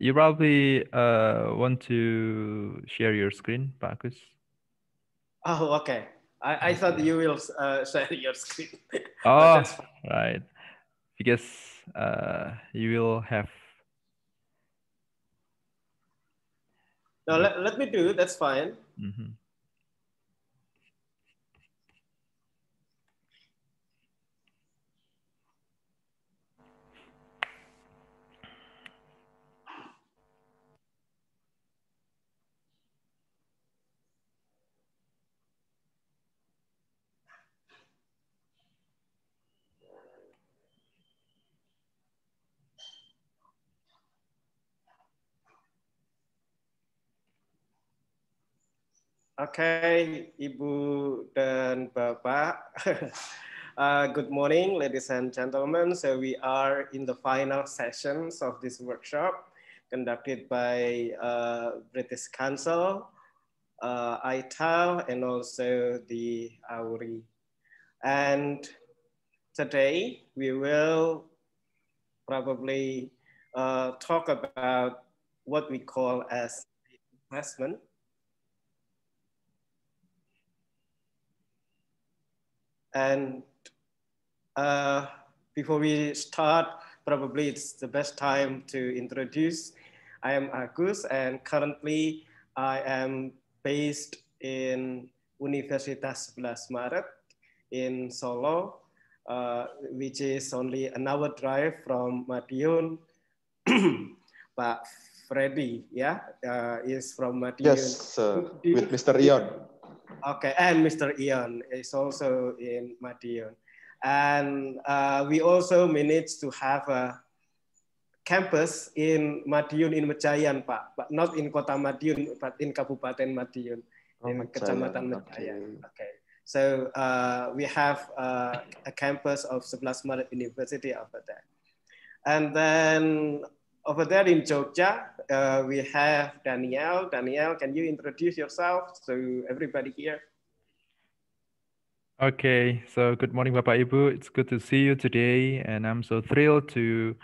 you probably uh, want to share your screen, Agus. Oh, okay. I, I thought you will uh, share your screen. oh, right. Because uh, you will have. No, let, let me do. That's fine. Mm -hmm. Okay, Ibu dan Bapak. uh, good morning, ladies and gentlemen. So we are in the final sessions of this workshop conducted by uh, British Council, uh, iTELL, and also the AURI. And today we will probably uh, talk about what we call as investment And uh, before we start, probably it's the best time to introduce. I am Agus and currently I am based in Universitas 11 Maret in Solo, uh, which is only an hour drive from Madiun. Pak Freddy, yeah, uh, is from Madiun. Yes, uh, with Mr. Ion. Okay, and Mr. Ian is also in Madiun. And uh, we also managed to have a campus in Madiun in Mejayan, Pak, but not in Kota Madiun, but in Kabupaten Madiun, oh, in Kecamatan Mejayan. Okay. So uh, we have uh, a campus of 11 Maret University over there. And then over there in Jogja, uh, we have Daniel. Daniel, can you introduce yourself to everybody here? Okay, so good morning, Bapak Ibu. It's good to see you today, and I'm so thrilled to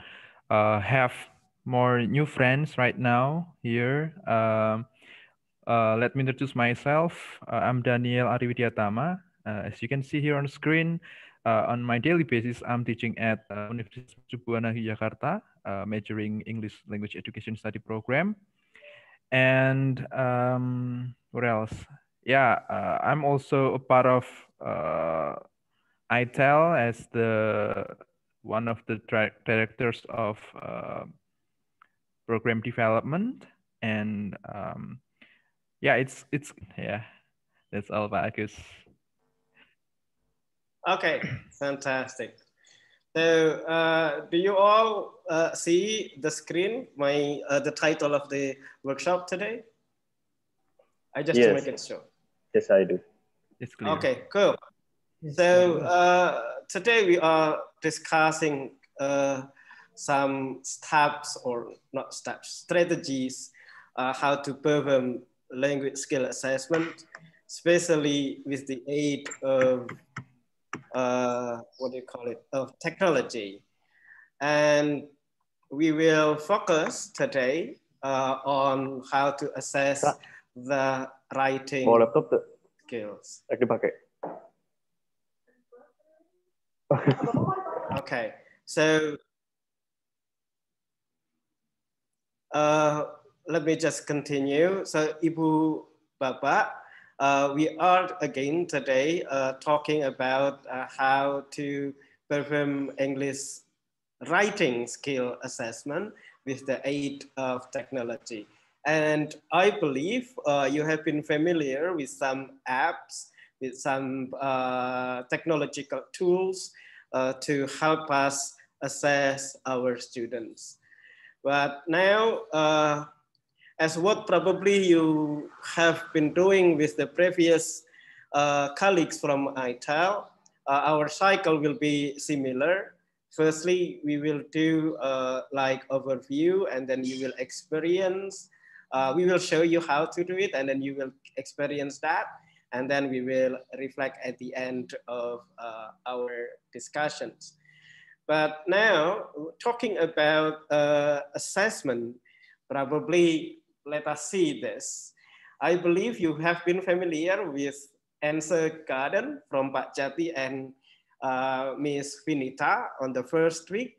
uh, have more new friends right now here. Um, uh, let me introduce myself. Uh, I'm Daniel Ariwidiatama. Uh, as you can see here on screen, uh, on my daily basis, I'm teaching at uh, Universitas Buana uh, majoring English language education study program. And um, what else? Yeah, uh, I'm also a part of uh, iTELL as the one of the directors of uh, program development. And um, yeah, it's it's yeah, that's all, Bagus. Okay, fantastic. So uh, do you all uh, see the screen, my uh, the title of the workshop today? I just yes. to make it show. Yes, I do. It's clear. Okay, cool. So uh, today we are discussing uh, some steps or not steps, strategies, uh, how to perform language skill assessment, especially with the aid of uh, what do you call it, of technology. And we will focus today uh, on how to assess the writing oh, laptop tuh. skills. dipakai. okay, so uh, let me just continue. So Ibu Bapak, uh, we are again today uh, talking about uh, how to perform English writing skill assessment with the aid of technology. And I believe uh, you have been familiar with some apps, with some uh, technological tools uh, to help us assess our students. But now as what probably you have been doing with the previous uh, colleagues from iTELL, uh, our cycle will be similar. Firstly, we will do uh, like overview and then you will experience. Uh, we will show you how to do it and then you will experience that. And then we will reflect at the end of uh, our discussions. But now talking about uh, assessment, probably let us see this. I believe you have been familiar with Answer Garden from Pak Jati and uh, Miss Vinita on the first week.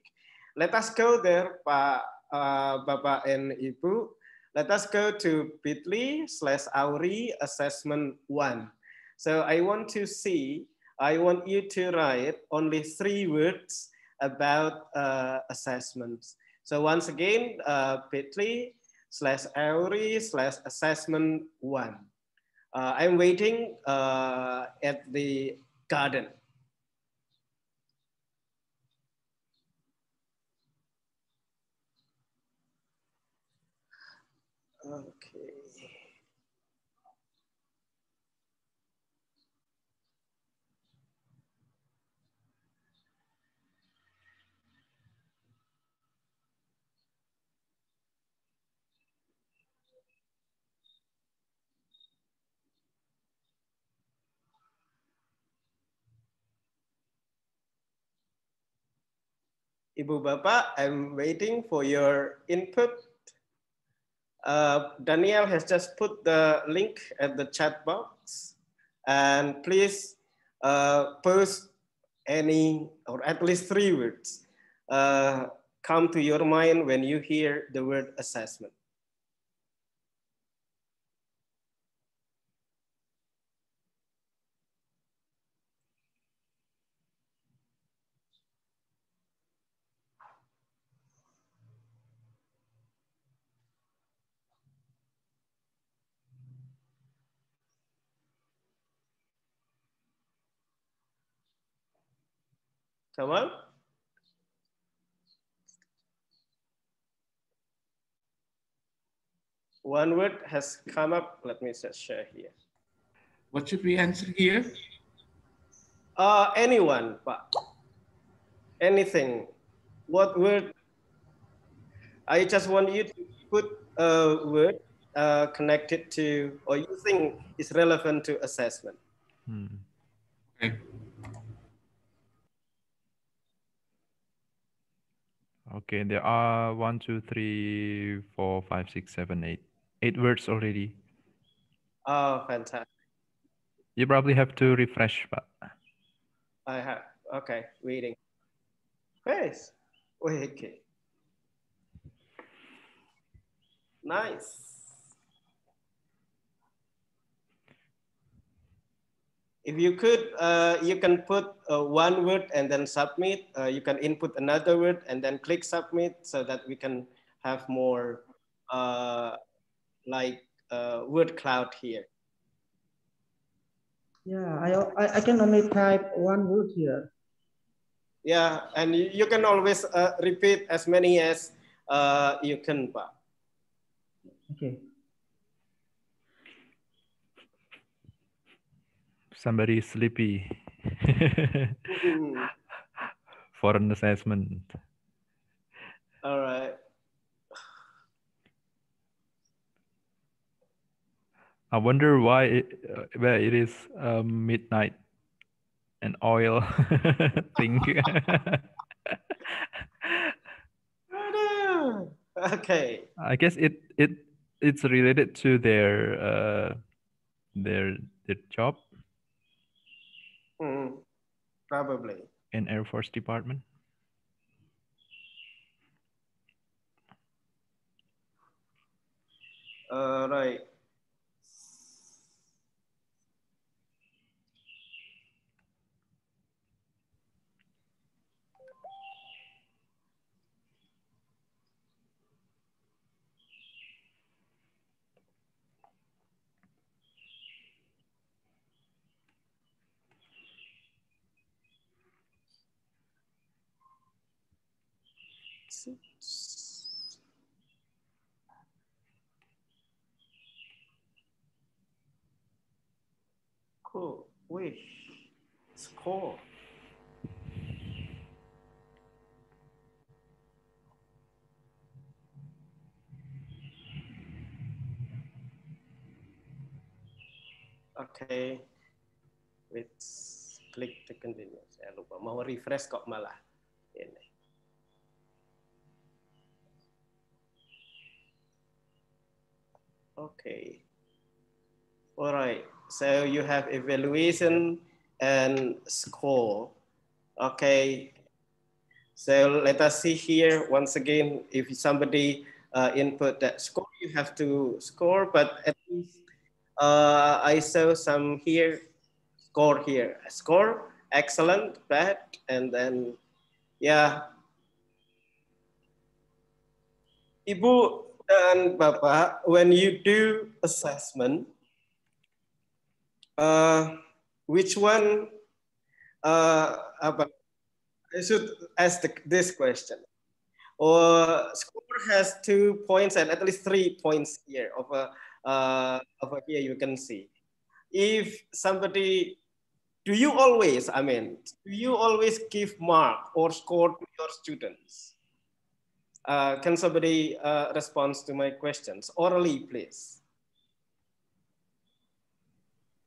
Let us go there, Pak, uh, and Ibu. Let us go to bit.ly slash Auri assessment one. So I want to see, I want you to write only three words about uh, assessments. So once again, uh, bit.ly slash Auri slash assessment one. Uh, I'm waiting uh, at the garden. Okay. Ibu Bapak, I'm waiting for your input. Uh, Daniel has just put the link at the chat box. And please uh, post any, or at least three words, uh, come to your mind when you hear the word assessment. Come. One word has come up. Let me just share here. What should we answer here? Uh, anyone, but anything. What word? I just want you to put a word uh, connected to, or you think is relevant to assessment. Hmm. Okay. Okay, there are one, two, three, four, five, six, seven, eight. Eight words already. Oh, fantastic. You probably have to refresh, but I have. Okay, waiting. Yes. Wait, okay. Nice. If you could, uh, you can put uh, one word and then submit. Uh, you can input another word and then click submit so that we can have more uh, like uh, word cloud here. Yeah, I, I, can only type one word here. Yeah, and you, you can always uh, repeat as many as you can. Okay. Somebody is sleepy for an assessment. All right. I wonder why it, uh, where it is um, midnight and oil thing. okay. I guess it it it's related to their uh, their their job. Mm, probably. In Air Force Department. Uh, right. Cool. Wish. Score. Okay. Let's click to continue. Saya lupa mau refresh kok malah ini. Okay. All right. So you have evaluation and score. Okay. So let us see here once again, if somebody uh, input that score, you have to score, but at least uh, I saw some here, score here, score, excellent, bad, and then, yeah. Ibu dan Bapak, when you do assessment, uh, which one, uh, apa, I should ask the, this question. Or score has two points and at least three points here over, uh, over here you can see. If somebody, do you always, I mean, do you always give mark or score to your students? Uh, can somebody uh, respond to my questions orally, please?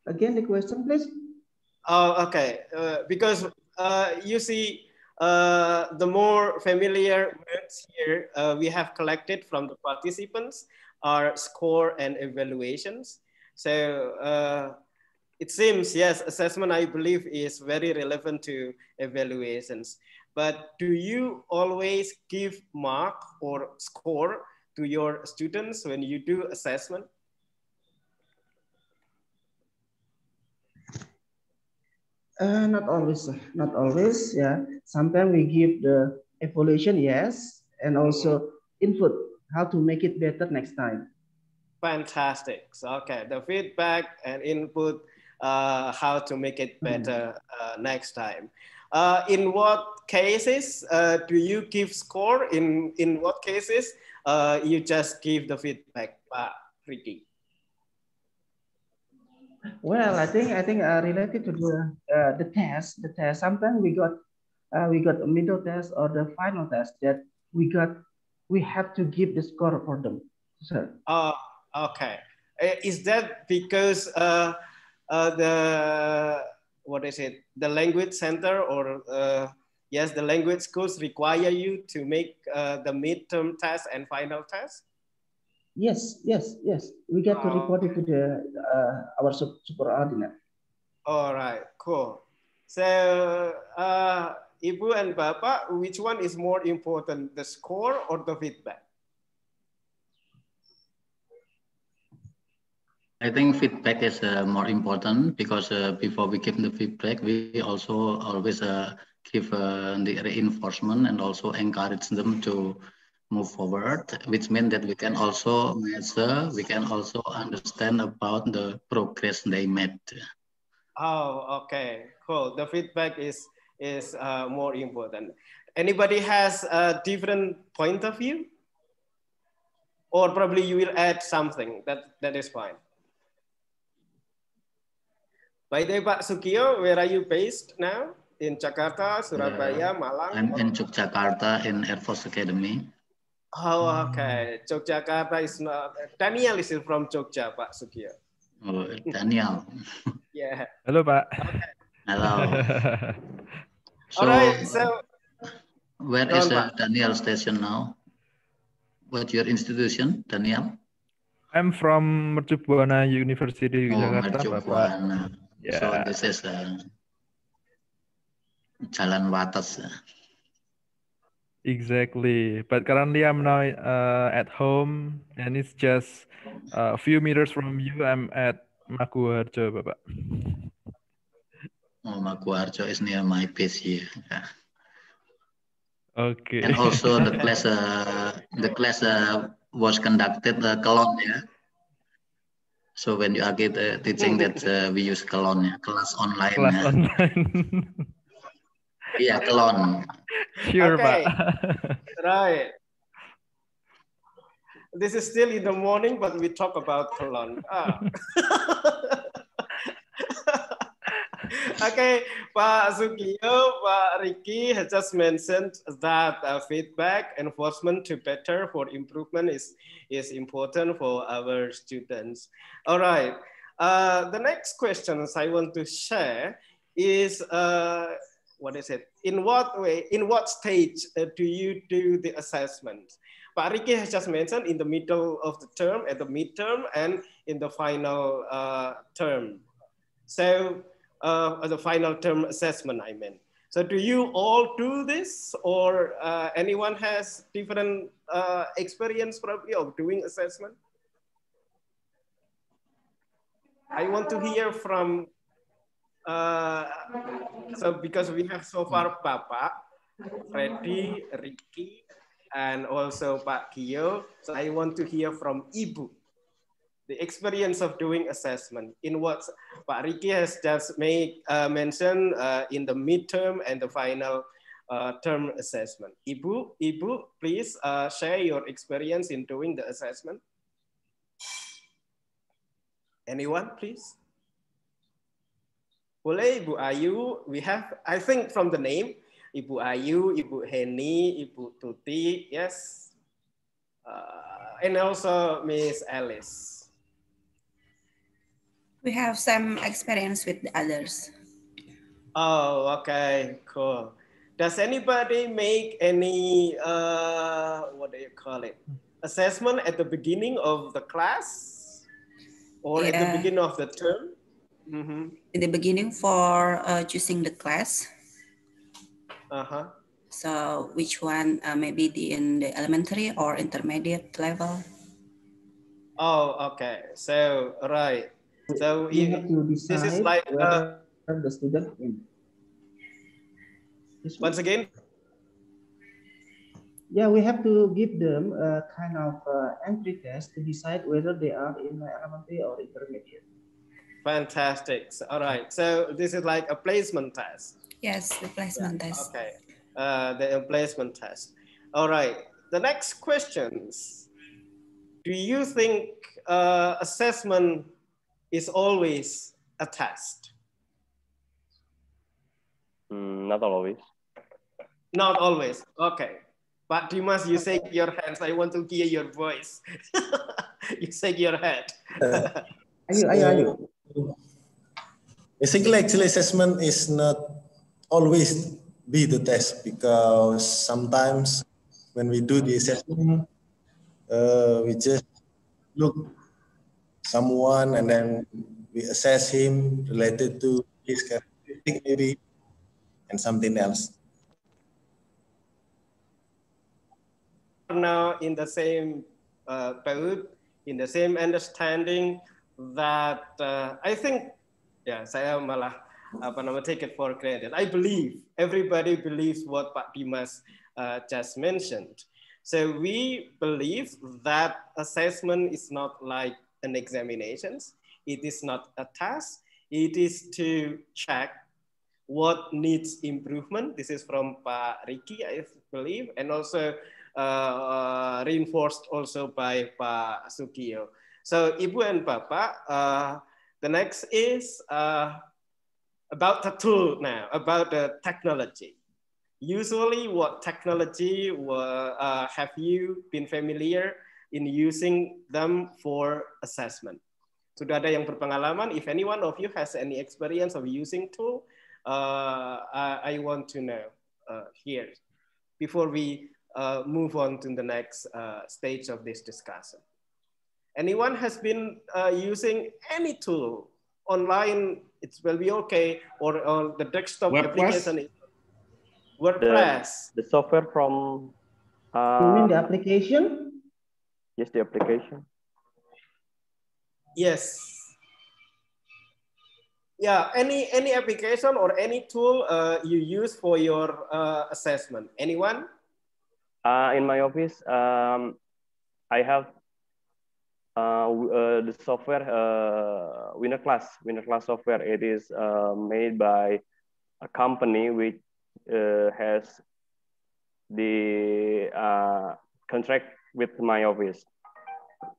Again, the question, please. Oh, okay. Uh, because uh, you see, uh, the more familiar words here uh, we have collected from the participants are score and evaluations. So uh, it seems, yes, assessment, I believe, is very relevant to evaluations. But do you always give mark or score to your students when you do assessment? Uh, not always, not always. Yeah, sometimes we give the evaluation, yes, and also input how to make it better next time. Fantastic. So, okay, the feedback and input, uh, how to make it better uh, next time. Uh, in what cases uh, do you give score? In in what cases uh, you just give the feedback, Pak Ricky? Well, I think I think uh, related to the uh, the test, the test. Sometimes we got uh, we got a middle test or the final test that we got we have to give the score for them, sir. Oh, okay. Is that because uh, uh, the what is it? The language center or uh, yes, the language schools require you to make uh, the midterm test and final test. Yes, yes, yes. We get to Oh, report it to the uh, our sup- superordinate. All right, cool. So, uh, Ibu and Bapak, which one is more important, the score or the feedback? I think feedback is uh, more important because uh, before we give the feedback, we also always uh, give uh, the reinforcement and also encourage them to move forward, which means that we can also measure, we can also understand about the progress they made. Oh, okay, cool. The feedback is is uh, more important. Anybody has a different point of view? Or probably you will add something, that, that is fine. By the way, Pak Sukiyo, where are you based now? In Jakarta, Surabaya, Malang? I'm in Yogyakarta in Air Force Academy. Oh, okay. Yogyakarta is not, Daniel is from Jogja, Pak Sukiyo. Oh, Daniel. Yeah. Halo Pak. Hello. So, All right, so where is uh, Pak. Daniel station now? What's your institution, Daniel? I'm from Mercu Buana University Oh, Jakarta, Mercu Bapak. Buana. So Yeah. this is uh, Jalan Wates. Exactly. But currently I'm now uh, at home and it's just uh, a few meters from you. I'm at Makuharjo, Bapak. Oh, Maguarjo is near my base here. Yeah. Okay. And also the class, uh, the class uh, was conducted uh, Kelon, yeah. So when you are get, uh, teaching that uh, we use Kelon, yeah, class online. Yeah. online. Iya, Kelon. Sure, Okay. Pak. Right. This is still in the morning, but we talk about Kelon. Ah. okay, Pak Sugiyo, Pak Ricky has just mentioned that uh, feedback enforcement to better for improvement is, is important for our students. All right. Uh, the next questions I want to share is uh, what is it? In what way, in what stage uh, do you do the assessment? Pak has just mentioned in the middle of the term, at the midterm, and in the final uh, term. So uh, the final term assessment, I mean. So do you all do this or uh, anyone has different uh, experience probably of doing assessment? I want to hear from, uh, so because we have so far Papa, Freddy, Ricky, and also Pak Kio. So I want to hear from Ibu the experience of doing assessment in what Pak Ricky has just made uh, mention uh, in the midterm and the final uh, term assessment. Ibu, Ibu, please uh, share your experience in doing the assessment. Anyone, please? Boleh Ibu Ayu, we have, I think from the name, Ibu Ayu, Ibu Heni, Ibu Tuti, yes. Uh, and also Miss Alice. We have some experience with the others. Oh, okay, cool. Does anybody make any, uh, what do you call it? Assessment at the beginning of the class or yeah. at the beginning of the term? Mm -hmm. In the beginning for uh, choosing the class. Uh-huh. So which one, uh, maybe the, in the elementary or intermediate level? Oh, okay. So, right. So you have to decide this is like uh, the student in. Once again. Yeah, we have to give them a kind of uh, entry test to decide whether they are in elementary or intermediate. Fantastic. All right. So this is like a placement test. Yes, the placement yeah. test. Okay. Uh, the placement test. All right. The next questions. Do you think uh, assessment is always a test? Mm, not always. Not always. Okay. But you must you shake your hands. I want to hear your voice. you shake your head. uh, ayo, ayo, ayo. Basically, actually, assessment is not always be the test because sometimes when we do the assessment, uh, we just look someone and then we assess him related to his characteristic maybe and something else. Now in the same uh, in the same understanding that uh, I think, yeah, saya malah apa nama take it for granted. I believe everybody believes what Pak Dimas uh, just mentioned. So we believe that assessment is not like an examinations. It is not a task. It is to check what needs improvement. This is from Pa Ricky, I believe, and also uh, reinforced also by Pa Sukio. So Ibu and Papa, uh, the next is uh, about the tool now, about the technology. Usually what technology were, uh, have you been familiar in using them for assessment. Sudah ada yang berpengalaman, if any one of you has any experience of using tool, uh, I, I, want to know uh, here before we uh, move on to the next uh, stage of this discussion. Anyone has been uh, using any tool online, it will be okay, or on the desktop WordPress? application. WordPress. The, the software from... Uh, you mean the application? Yes, the application. Yes. Yeah, any any application or any tool uh, you use for your uh, assessment? Anyone? Uh, in my office, um, I have uh, uh, the software uh, Winner Class. Winner Class software. It is uh, made by a company which uh, has the uh, contract with my office.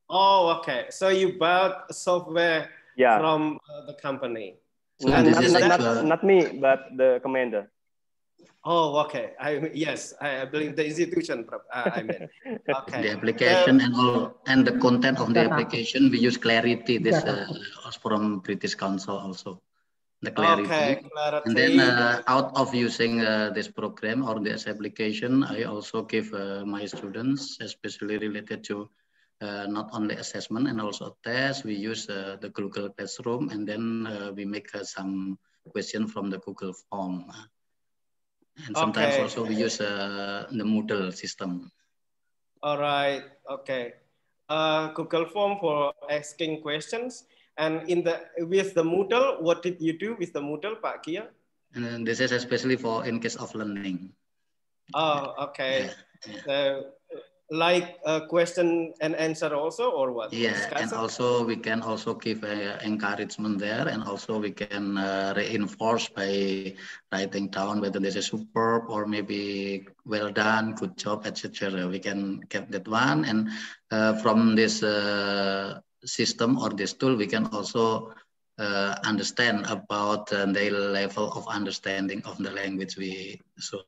Oh, okay. So you bought software yeah. from uh, the company. So not, not, not, not, me, but the commander. Oh, okay. I yes, I believe the institution. Uh, I mean, okay. the application and all and the content of the application we use Clarity. This uh, from British Council also. the clarity. Okay, clarity. And then uh, out of using uh, this program or this application, I also give uh, my students, especially related to uh, not only assessment and also test, we use uh, the Google Classroom and then uh, we make some question from the Google form. And sometimes Okay. also we use the Moodle system. All right. Okay. Uh, Google form for asking questions. And in the with the Moodle, what did you do with the Moodle, Pak Kia? And this is especially for in case of learning. Oh, okay. So, like a question and answer also, or what? Yeah, and also we can also give uh, encouragement there, and also we can uh, reinforce by writing down whether this is superb or maybe well done, good job, etc. We can get that one, and uh, from this uh, system or this tool, we can also uh, understand about uh, their level of understanding of the language we so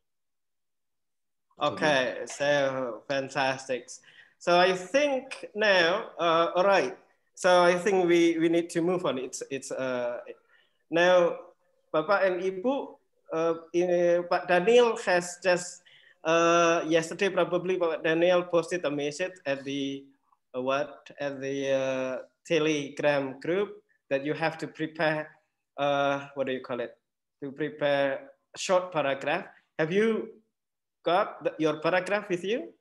Okay, so fantastic. So I think now, uh, all right. So I think we, we need to move on. It's it's uh, now, Bapak and Ibu, uh, in, Pak Daniel has just uh, yesterday probably Pak Daniel posted a message at the uh, what at the uh, Telegram group that you have to prepare uh, what do you call it to prepare a short paragraph. Have you got the, your paragraph with you?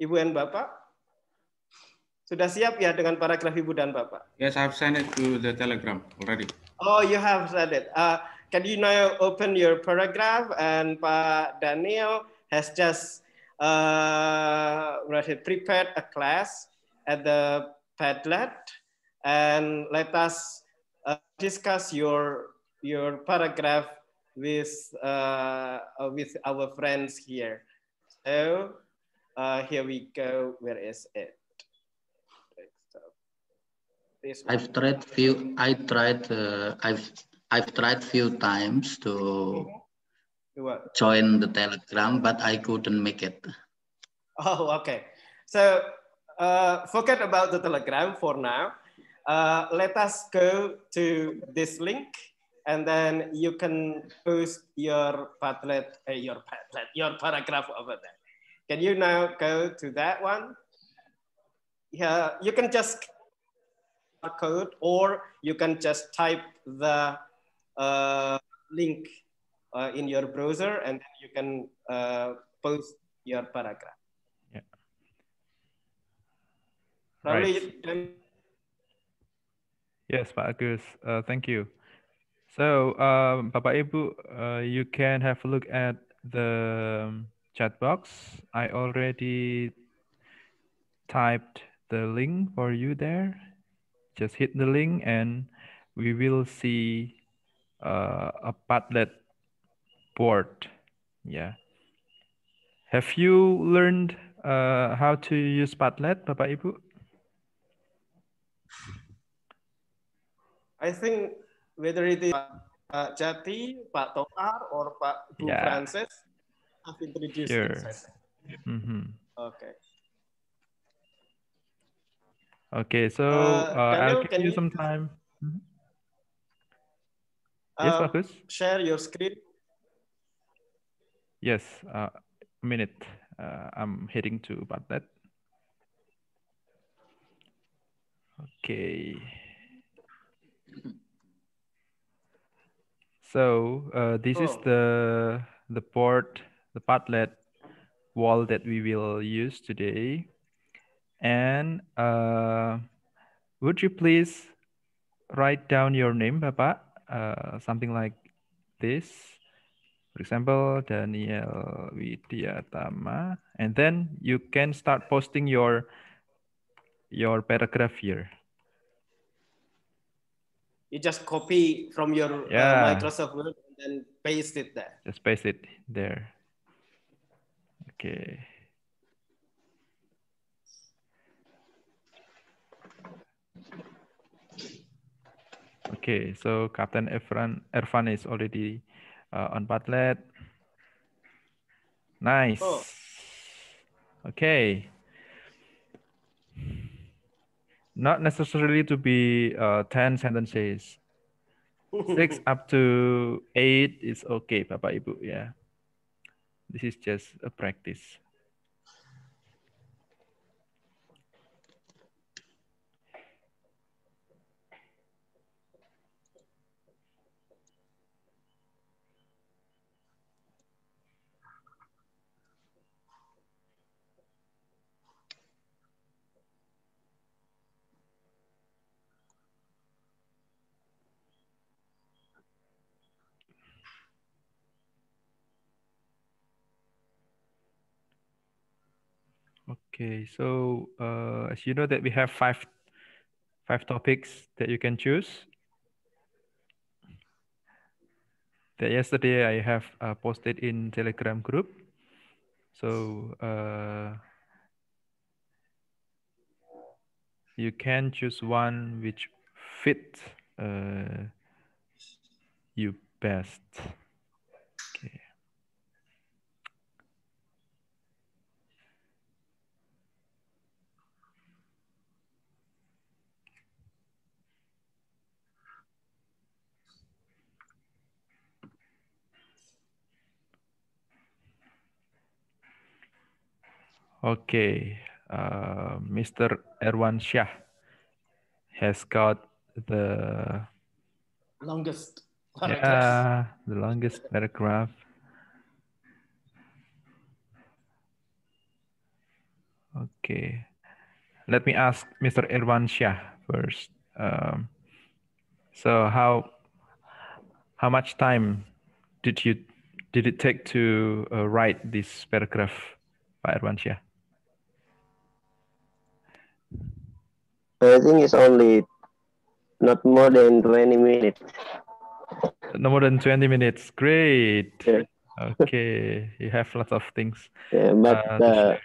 Ibu dan Bapak? Sudah siap ya dengan paragraf Ibu dan Bapak? Yes, I've sent it to the Telegram already. Oh, you have said it. Uh, can you now open your paragraph? And Pak Daniel has just uh, prepared a class at the Padlet, and let us uh, discuss your your paragraph with uh, uh, with our friends here. So uh, here we go. Where is it? This. I've tried few. I tried. Uh, I've I've tried few times to What? join the Telegram, but I couldn't make it. Oh, okay. So uh, forget about the Telegram for now. Uh, let us go to this link, and then you can post your Padlet, uh, your Padlet, your paragraph over there. Can you now go to that one? Yeah, you can just code, or you can just type the uh, link uh, in your browser, and then you can uh, post your paragraph. Yeah. Probably Right. Yes, Pak Agus. Uh, thank you. So, um, Ibu, uh, you can have a look at the um, chat box. I already typed the link for you there. Just hit the link and we will see uh, a Padlet board. Yeah. Have you learned uh, how to use Padlet, Bapak Ibu? I think whether it is Pak Jati, Pak Toar, or Pak Bu Yeah. Francis have introduced Sure. Mm-hmm. Okay. Okay, so Uh, uh, I'll give you some time. Mhm. Yes, Uh, Bagus. Share your screen. Yes, uh, a minute. Uh, I'm heading to Padlet. Okay. So uh, this is Oh. the the board, the Padlet wall that we will use today. And uh, would you please write down your name, Bapak? Uh, something like this. For example, Daniel Widyatama. And then you can start posting your your paragraph here. You just copy from your uh, Microsoft Word and then paste it there. Just paste it there. Okay. Okay, so Captain Erfan, Erfan is already uh, on Padlet. Nice. Oh. Okay. Not necessarily to be uh, 10 sentences. Six up to eight is okay, Bapak Ibu. Yeah. This is just a practice. Okay, so uh, as you know that we have five five topics that you can choose. That yesterday I have uh, posted in Telegram group. So uh, you can choose one which fit uh, you best. Okay, uh, Mr. Erwan Shah has got the Longest paragraph. yeah the longest paragraph. Okay, let me ask Mr. Erwan Shah first. Um, so how how much time did you did it take to uh, write this paragraph, by Erwan Shah? I think it's only not more than 20 minutes. No more than 20 minutes. Great. Yeah. Okay. you have lots of things Yeah, but uh, uh,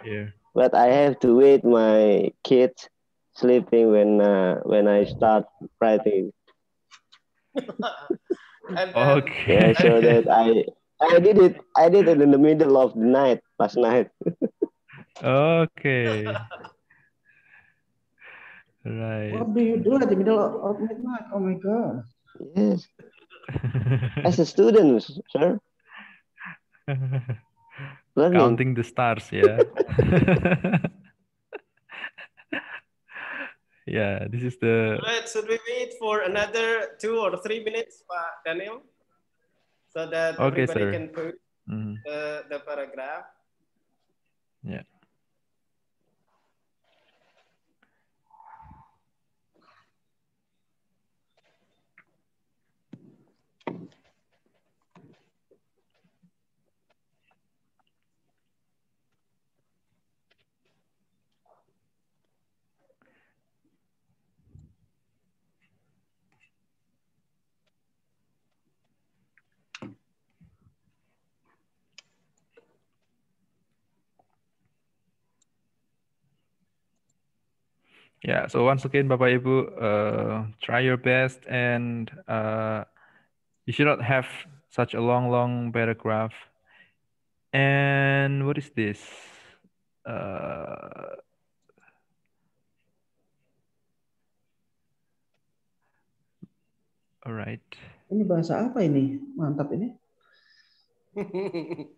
but I have to wait my kids sleeping when uh, when I start writing. Then, Okay. Yeah, so that I I did it I did it in the middle of the night last night. okay. Right. What do you do at the middle of, midnight? Oh my God. Yes, as a student, sir, learning. Counting the stars, yeah. yeah, this is the Right, should we wait for another two or three minutes, Pak Daniel? So that Okay, everybody sir. can put Mhm. the, the paragraph. yeah. Yeah, so once again, Bapak Ibu, uh, try your best and uh, you should not have such a long, long paragraph. And what is this? Uh, all right. Ini bahasa apa ini? Mantap ini.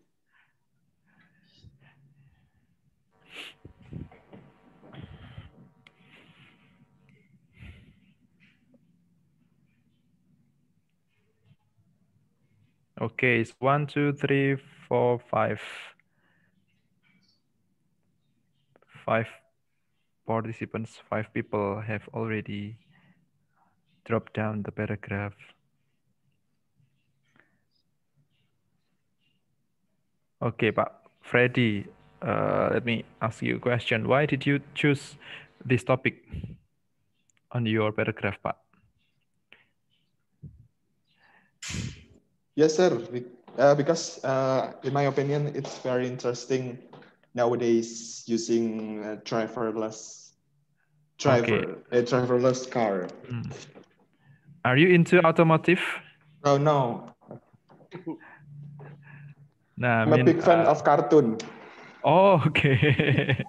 Okay, it's one, two, three, four, five. Five participants, five people have already dropped down the paragraph. Okay, Pak Freddy, uh, let me ask you a question. Why did you choose this topic on your paragraph, Pak? Yes, sir. Uh, because uh, in my opinion, it's very interesting nowadays using uh, driverless driver a driverless car. Mm. Are you into automotive? Oh no, Nah, I I'm a big fan uh, of cartoon. Oh, okay.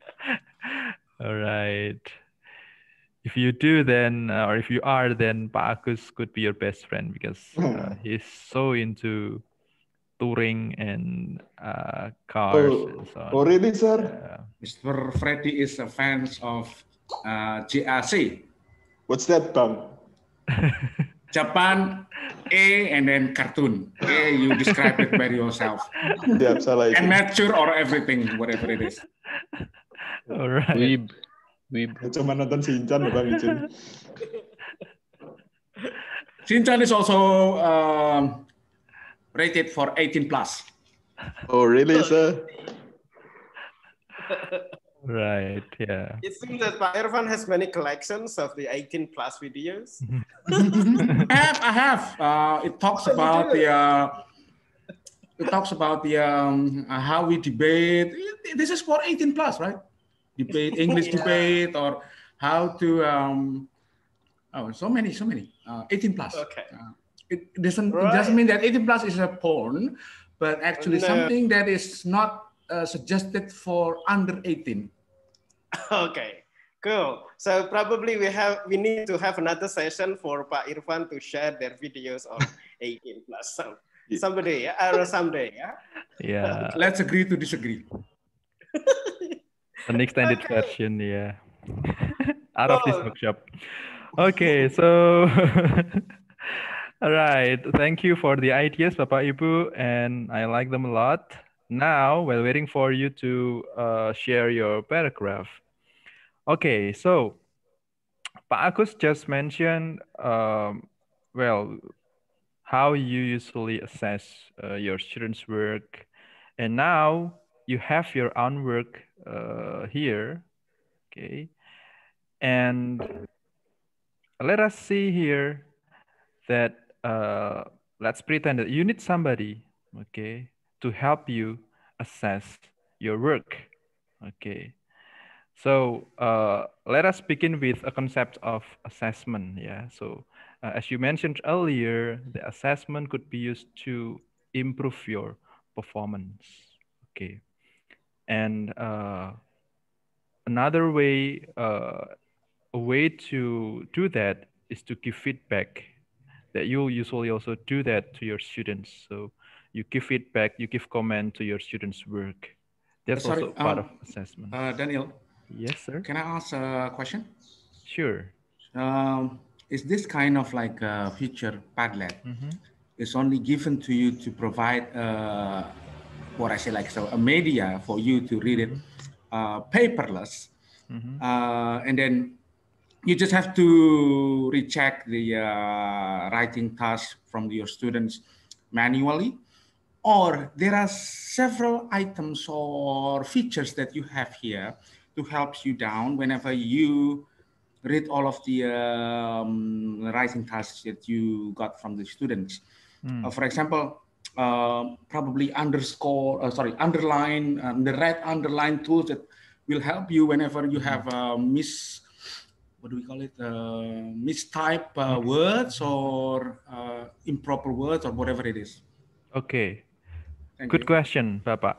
All right. If you do, then uh, or if you are, then Pak Agus could be your best friend because uh, he's so into touring and uh, cars Oh, and so on. oh really, sir? Yeah. Mr. Freddy is a fan of uh, JAC, What's that, Bang? Japan A and then cartoon. A, you describe it by yourself. Siap, salah itu. Amateur or everything, whatever it is. All right. Weeb. Weeb. Cuma nonton Shinchan ya, Bang Ijin. Shinchan is also um, rated for 18 plus. Oh, really, sir? Right. Yeah. It seems that Pak Irfan has many collections of the 18 plus videos. I have, I have. Uh, it talks about the. Uh, it talks about the um, uh, how we debate. This is for 18 plus, right? Debate English Yeah. debate or how to. Um, oh, so many, so many. Uh, 18 plus. Okay. Uh, it doesn't. It doesn't mean that 18 plus is a porn, but actually No. something that is not uh, suggested for under 18. okay, cool. So probably we have we need to have another session for Pak Irfan to share their videos on 18 plus. So somebody, yeah, or someday, yeah. Yeah. Let's agree to disagree. An extended Okay. version, yeah. Out of this Oh. workshop. Okay, so all right. Thank you for the ideas, Bapak Ibu, and I like them a lot. Now, while waiting for you to uh, share your paragraph. Okay, so Pak Agus just mentioned, um, well, how you usually assess uh, your students' work, and now you have your own work uh, here, okay, and let us see here that uh, let's pretend that you need somebody, okay, to help you assess your work, okay. So uh, let us begin with a concept of assessment. Yeah. So uh, as you mentioned earlier, the assessment could be used to improve your performance. Okay. And uh, another way, uh, a way to do that is to give feedback. That you usually also do that to your students. So you give feedback, you give comment to your students' work. That's Sorry, also part um, of assessment. Uh, Daniel, yes, sir. can I ask a question? Sure. Um, is this kind of like a feature Padlet Mhm. is only given to you to provide uh, what I say like so a media for you to read it uh, paperless, Mhm. uh, and then you just have to recheck the uh, writing task from your students manually, or there are several items or features that you have here to help you down whenever you read all of the um, writing tasks that you got from the students. Mm. Uh, for example, probably underscore, uh, sorry, underline, um, the red underline tools that will help you whenever you have uh, miss, what do we call it, uh, mistype uh, words or uh, improper words or whatever it is. Okay. Thank Good you. question, Bapak.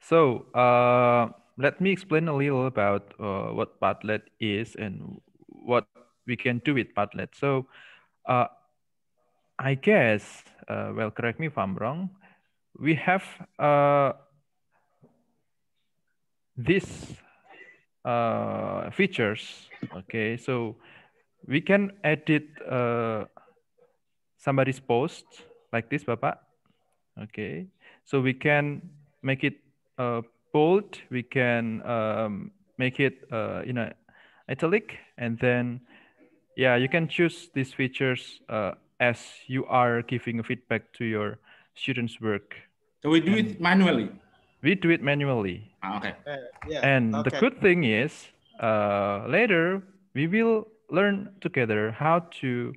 So uh, let me explain a little about uh, what Padlet is and what we can do with Padlet. So uh, I guess, uh, well, correct me if I'm wrong, we have uh, these uh, features. Okay, so we can edit uh, somebody's post like this, Bapak. Okay, so we can make it uh, bold. We can um, make it uh, in a italic, and then yeah, you can choose these features uh, as you are giving feedback to your students' work. So we do it manually. We do it manually. Ah, okay. Uh, yeah. And the good thing is, uh, later we will learn together how to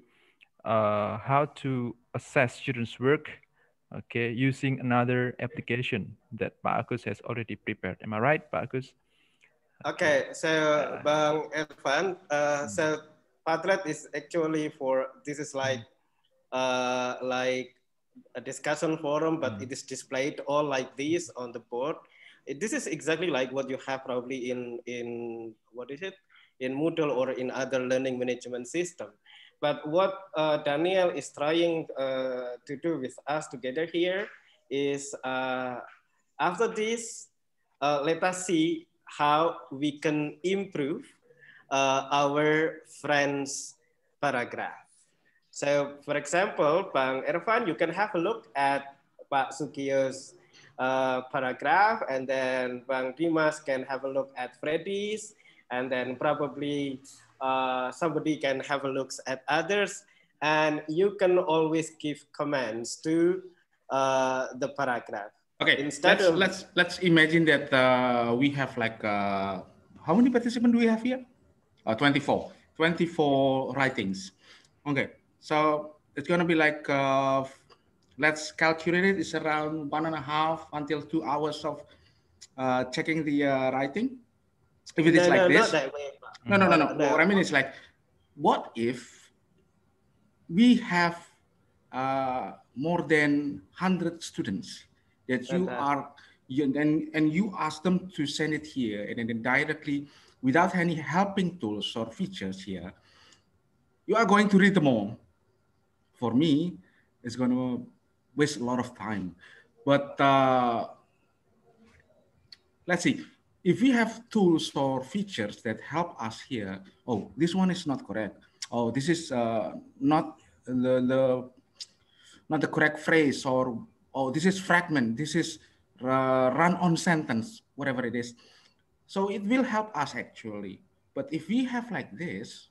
uh, how to assess students' work. Okay, using another application that Pak Agus has already prepared. Am I right, Pak Agus? Okay, so Bang Irfan, uh, so Padlet is actually for this is like uh, like a discussion forum, but it is displayed all like this on the board. It- this is exactly like what you have probably in in what is it in Moodle or in other learning management system. But what uh, Daniel is trying uh, to do with us together here is uh, after this, uh, let us see how we can improve uh, our friend's paragraph. So for example, Bang Ervan, you can have a look at Pak Sukiyo's uh, paragraph and then Bang Dimas can have a look at Freddy's and then probably uh, somebody can have a look at others and you can always give comments to uh, the paragraph. Okay, Instead let's, of, let's, let's imagine that uh, we have like, uh, how many participants do we have here? Uh, 24, 24 writings. Okay, so it's gonna be like, uh, let's calculate it, it's around one and a half until two hours of uh, checking the uh, writing. If it is no, like no, this. No, no, no, no, no. What I mean is like, what if we have uh, more than 100 students that you are you, and, and you ask them to send it here and then directly without any helping tools or features here you are going to read them all for me it's going to waste a lot of time. But uh, let's see. If we have tools or features that help us here oh this one is not correct. Oh this is uh, not the, the not the correct phrase or oh this is fragment. This is uh, run on sentence whatever it is. So it will help us actually. But if we have like this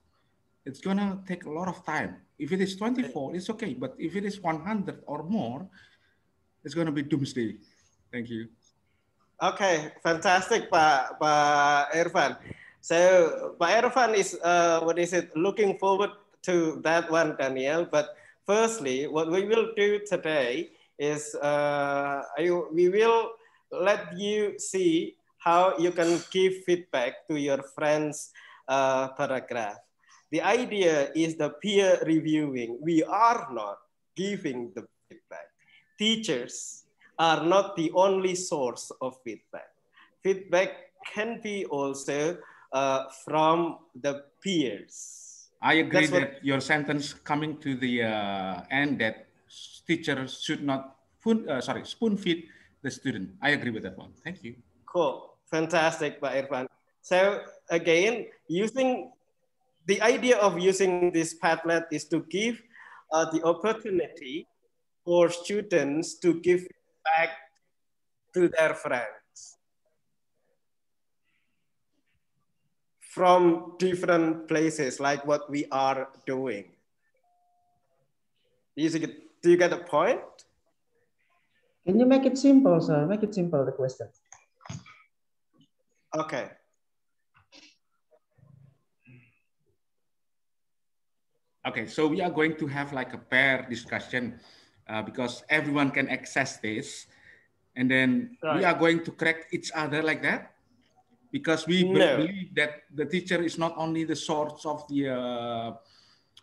it's gonna take a lot of time. If it is 24 it's okay but if it is 100 or more it's gonna be doomsday. Thank you. Okay fantastic pak pak Irfan. So pak Irfan is uh, what is it looking forward to that one Daniel but Firstly, what we will do today is uh, I, we will let you see how you can give feedback to your friend's uh, paragraph. The idea is the peer reviewing. We are not giving the feedback. Teachers are not the only source of feedback. Feedback can be also uh, from the peers. I agree That's that what... your sentence coming to the uh, end that teachers should not spoon, uh, sorry spoon feed the student. I agree with that one. Thank you. Cool, fantastic, Pak Irfan. So again, using the idea of using this Padlet is to give uh, the opportunity for students to give back to their friends. from different places, like what we are doing. Do you, get, do you get the point? Can you make it simple, sir? Make it simple, the question. Okay. Okay, so we are going to have like a pair discussion uh, because everyone can access this. And then right. we are going to correct each other like that because we no. believe that the teacher is not only the source of the uh,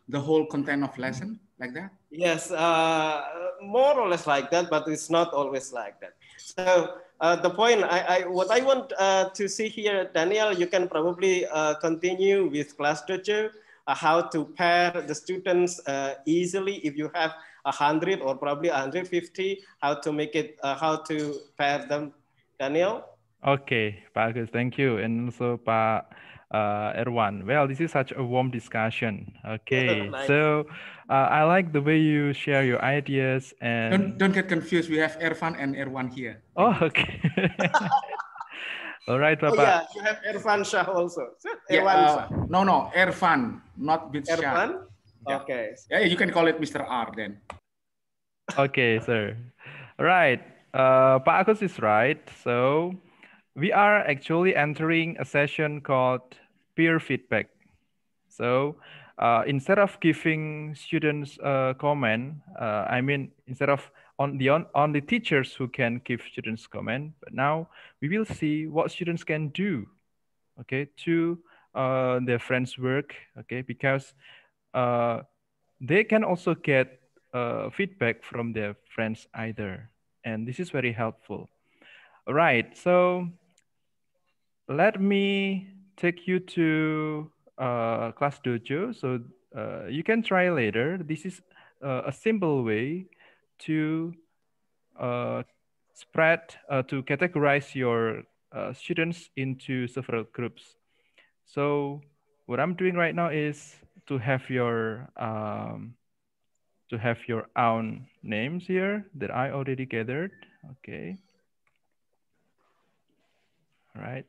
the whole content of lesson like that yes uh, more or less like that but it's not always like that so uh, the point I, I what i want uh, to see here daniel you can probably uh, continue with class uh, how to pair the students easily if you have 100 or probably 150 how to make it how to pair them daniel Okay, Pak Agus, thank you. And also Pak uh, Erwan. Well, this is such a warm discussion. Okay, nice. so uh, I like the way you share your ideas and don't don't get confused. We have Erwan and Erwan here. Oh, okay. All right, Papa. Oh, yeah, you have Ervan Shah also. Yeah, uh, no, no, Ervan, not with Ervan? Yeah. Okay. Yeah, you can call it Mr. R then. Okay, sir. All right. Uh, Pak Agus is right. So we are actually entering a session called peer feedback. So uh, instead of giving students a comment, uh, I mean, instead of on the on, only teachers who can give students comment, but now we will see what students can do, okay, to uh, their friends' work, okay, because uh, they can also get uh, feedback from their friends either, and this is very helpful. All right, so let me take you to uh, ClassDojo. So uh, you can try later. This is uh, a simple way to uh, spread, uh, to categorize your uh, students into several groups. So what I'm doing right now is to have your um, to have your own names here that I already gathered. Okay. All right.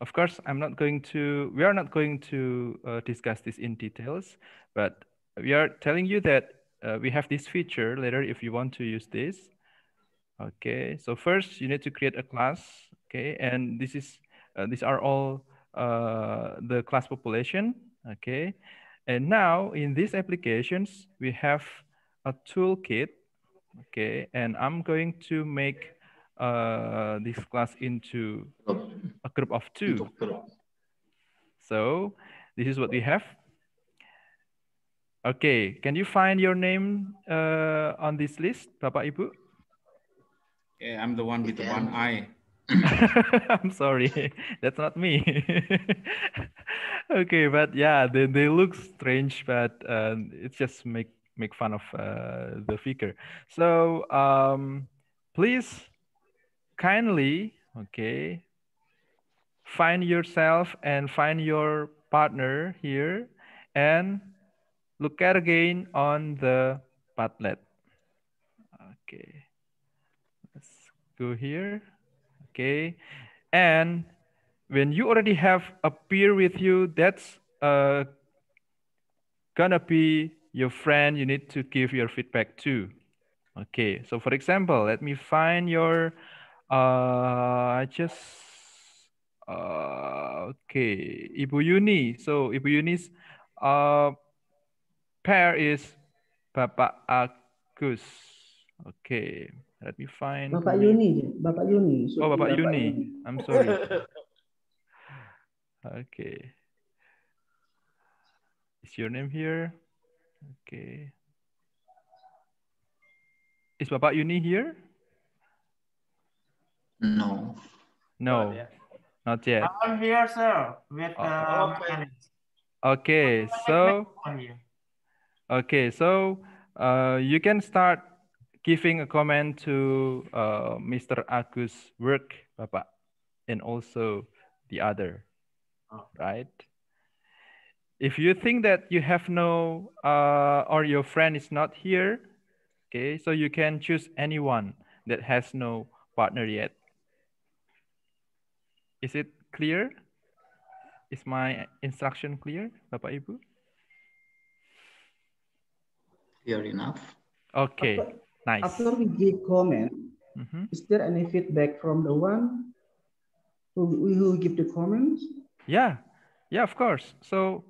Of course, I'm not going to, we are not going to uh, discuss this in details, but we are telling you that uh, we have this feature later if you want to use this. Okay, so first you need to create a class, okay, and this is, uh, these are all uh, the class population, okay. And now in these applications, we have a toolkit, okay, and I'm going to make uh, this class into a group of two. So this is what we have. Okay, can you find your name uh, on this list, Bapak Ibu? Yeah, I'm the one with the one eye. I'm sorry, that's not me. okay, but yeah, they, they look strange, but uh, it's just make make fun of uh, the figure. So um, please kindly, okay, find yourself and find your partner here and look at again on the Padlet. Okay, let's go here. Okay, and when you already have a peer with you, that's uh, gonna be your friend you need to give your feedback to. Okay, so for example, let me find your uh, I just uh, okay, Ibu Yuni. So Ibu Yuni's uh, pair is Bapak Agus. Okay, let me find. Bapak Yuni, Bapak Yuni. Oh, Bapak, Bapak Yuni. Yuni. I'm sorry. okay. Is your name here? Okay. Is Bapak Yuni here? No. No, not yet. Not yet. I'm here, sir. With uh, okay. okay, so okay, so uh, you can start giving a comment to uh, Mr. Agus' work, Bapak, and also the other, oh. right? If you think that you have no, uh, or your friend is not here, okay, so you can choose anyone that has no partner yet. Is it clear? Is my instruction clear, Bapak Ibu? Clear enough. Okay, after, nice. After we give comment, mm -hmm. is there any feedback from the one who will give the comments? Yeah, yeah, of course. So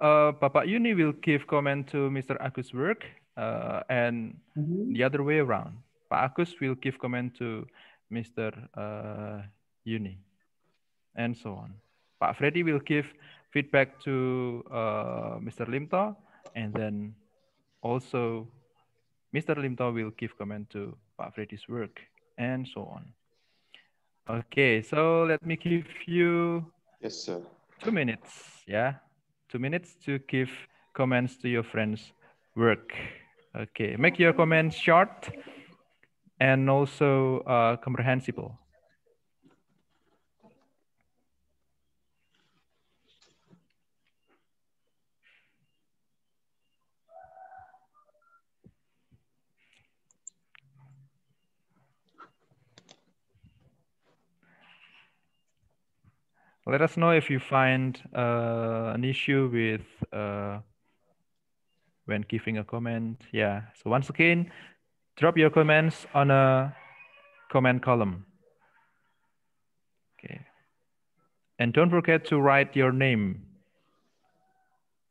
uh, Bapak Yuni will give comment to Mr. Agus' work uh, and mm -hmm. the other way around. Pak Agus will give comment to Mr. Uh, Yuni and so on. Pak Freddy will give feedback to uh, Mr. Limto, and then also Mr. Limto will give comment to Pak Freddy's work, and so on. Okay, so let me give you yes, sir. two minutes. Yeah, two minutes to give comments to your friends' work. Okay, make your comments short and also uh, comprehensible. Let us know if you find uh, an issue with uh, when giving a comment. Yeah. So once again, drop your comments on a comment column. Okay. And don't forget to write your name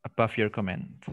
above your comment.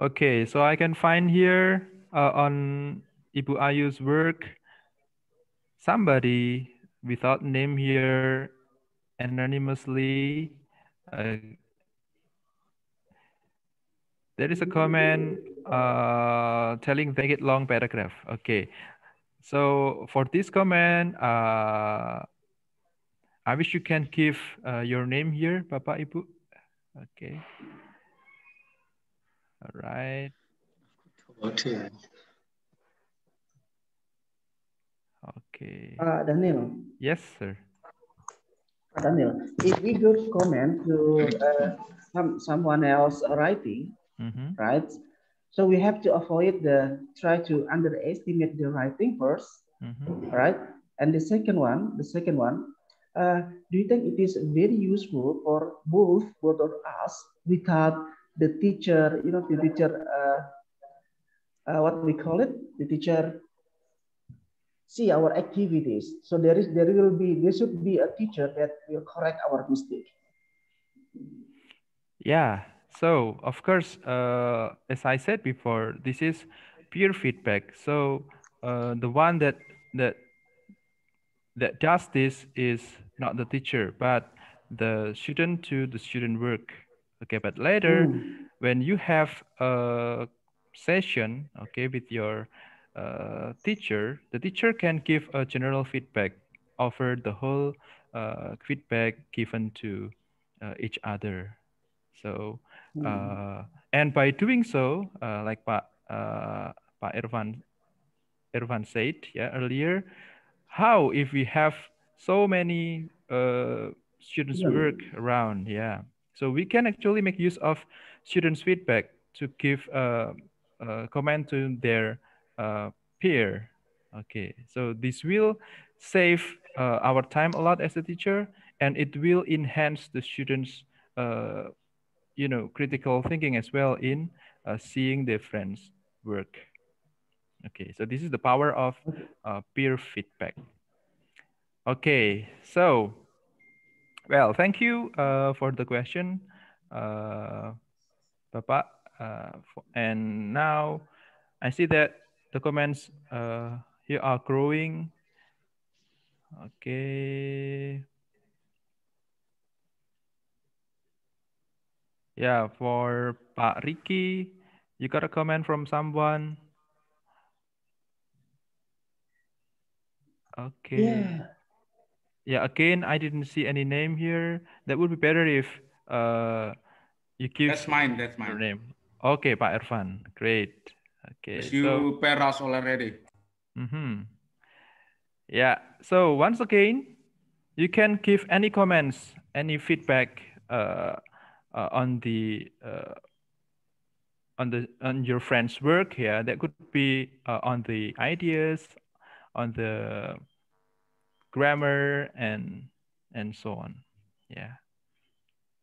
Okay, so I can find here uh, on Ibu Ayu's work somebody without name here anonymously. Uh, there is a comment uh, telling make it long paragraph. Okay, so for this comment, uh, I wish you can give uh, your name here, Bapak Ibu. Okay. All right. Okay. Okay. Uh, Daniel. Yes, sir. Daniel, if we go comment to uh, some someone else writing, mm -hmm. right? So we have to avoid the try to underestimate the writing 1st mm -hmm. right? And the second one, the second one, uh, do you think it is very useful for both both of us without the teacher, you know, the teacher, uh, uh, what we call it, the teacher see our activities. So there is, there will be, there should be a teacher that will correct our mistake. Yeah. So of course, uh, as I said before, this is peer feedback. So uh, the one that that that does this is not the teacher, but the student to the student work. Okay, but later mm. when you have a session, okay, with your uh, teacher, the teacher can give a general feedback, offer the whole uh, feedback given to uh, each other. So, mm. and by doing so, uh, like Pak, uh, Pak Irvan, Irvan said yeah, earlier, how if we have so many students yeah. work around, yeah. So we can actually make use of students' feedback to give a, a comment to their uh, peer. Okay, so this will save uh, our time a lot as a teacher, and it will enhance the students' uh, you know critical thinking as well in uh, seeing their friends work. Okay, so this is the power of uh, peer feedback. Okay, so well, thank you uh, for the question, uh, Bapak. Uh, and now I see that the comments uh, here are growing. Okay. Yeah, for Pak Ricky, you got a comment from someone. Okay. Yeah. Yeah, again, I didn't see any name here. That would be better if uh, you give That's mine, that's your mine. name. Okay, Pak Irfan. Great. Okay. You so, pair us already. Mm-hmm. Yeah. So once again, you can give any comments, any feedback uh, uh, on the uh, on the on your friend's work. here that could be uh, on the ideas, on the grammar, and and so on. Yeah.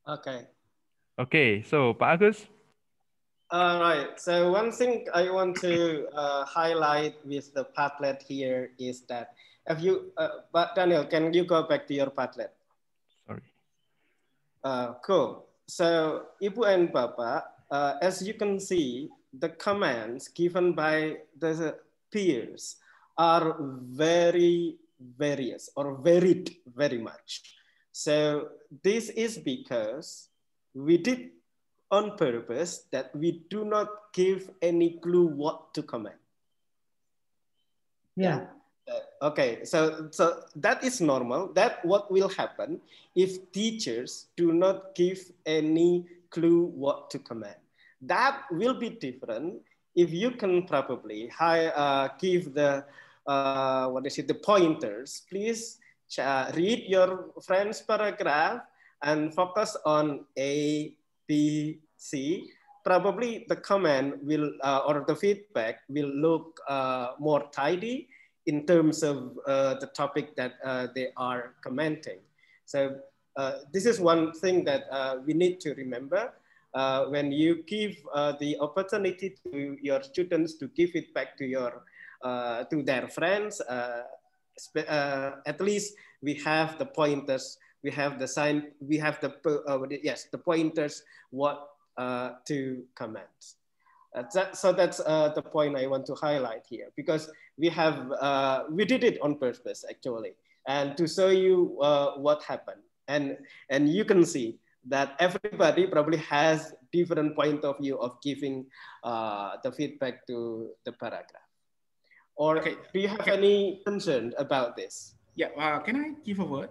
Okay. Okay. So, Agus. All right. So one thing I want to uh, highlight with the Padlet here is that if you, uh, but Daniel, can you go back to your Padlet? Sorry. Uh, cool. So Ibu and Bapak, uh, as you can see, the commands given by the peers are very various or varied very much. So this is because we did on purpose that we do not give any clue what to comment. Yeah. Uh, okay, so so that is normal. That what will happen if teachers do not give any clue what to comment. That will be different if you can probably high, uh, give the uh, what is it the pointers. Please uh, read your friend's paragraph and focus on A, B, C, probably the comment will, uh, or the feedback will look uh, more tidy in terms of uh, the topic that uh, they are commenting. So uh, this is one thing that we need to remember. when you give the opportunity to your students to give it back to your to their friends, at least we have the pointers we have the sign, we have the, uh, yes, the pointers, what uh, to comment. Uh, that, so that's uh, the point I want to highlight here because we have, uh, we did it on purpose actually. And to show you uh, what happened. And, and you can see that everybody probably has different point of view of giving uh, the feedback to the paragraph. Or okay. do you have okay. any concern about this? Yeah, uh, can I give a word?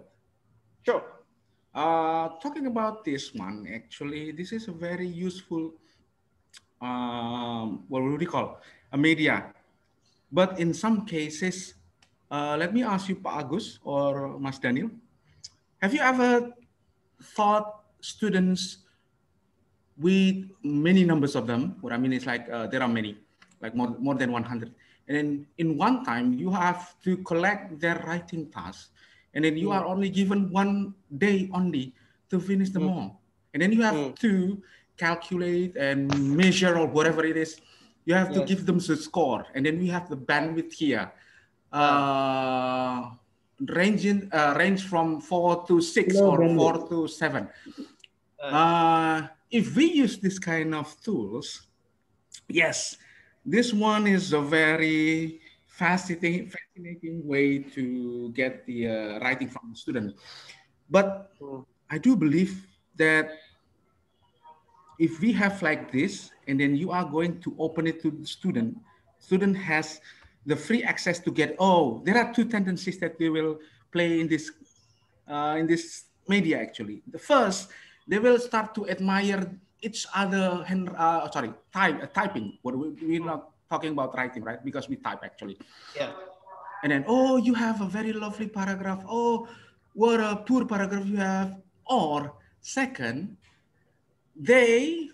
Sure. Uh, talking about this one, actually, this is a very useful, um, what would we call, a media. But in some cases, uh, let me ask you, Pak Agus or Mas Daniel, have you ever thought students with many numbers of them, what I mean is like uh, there are many, like more, more than 100. And then in one time, you have to collect their writing task. and then you mm. are only given one day only to finish them mm. all and then you have mm. to calculate and measure or whatever it is you have yes. to give them the score and then we have the bandwidth here uh, ranging uh, range from four to six no, or bandwidth. four to seven uh, uh, if we use this kind of tools yes this one is a very fascinating, fascinating way to get the uh, writing from the student. But hmm. I do believe that if we have like this, and then you are going to open it to the student, student has the free access to get, oh, there are two tendencies that they will play in this, uh, in this media actually. The first, they will start to admire each other hand, uh, sorry, type, uh, typing, what we, we're not talking about writing, right? Because we type actually. Yeah. And then, oh, you have a very lovely paragraph. Oh, what a poor paragraph you have. Or second, they,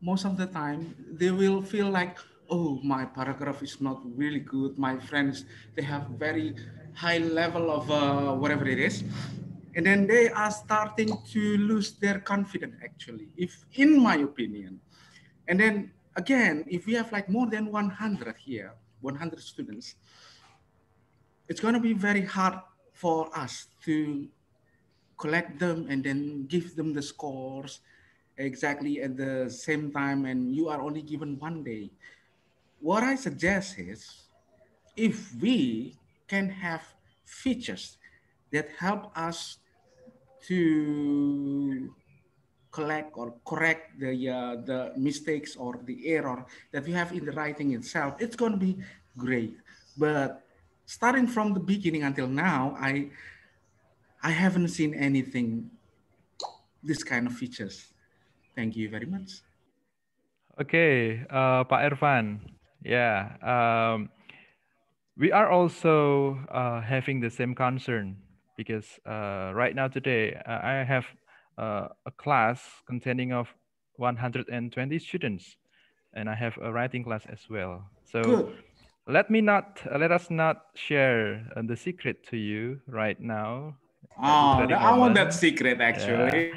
most of the time, they will feel like, oh, my paragraph is not really good. My friends, they have very high level of uh, whatever it is. And then they are starting to lose their confidence, actually, if in my opinion. And then again, if we have like more than 100 here, 100 students, it's going to be very hard for us to collect them and then give them the scores exactly at the same time and you are only given one day what i suggest is if we can have features that help us to collect or correct the uh, the mistakes or the error that we have in the writing itself, it's going to be great. But starting from the beginning until now, I I haven't seen anything this kind of features. Thank you very much. Okay, uh, Pak Irfan. Yeah, um, we are also uh, having the same concern because uh, right now today uh, I have uh, a class containing of 120 students and I have a writing class as well. So Good. let me not, uh, let us not share uh, the secret to you right now. Oh, I want that secret actually. Yeah.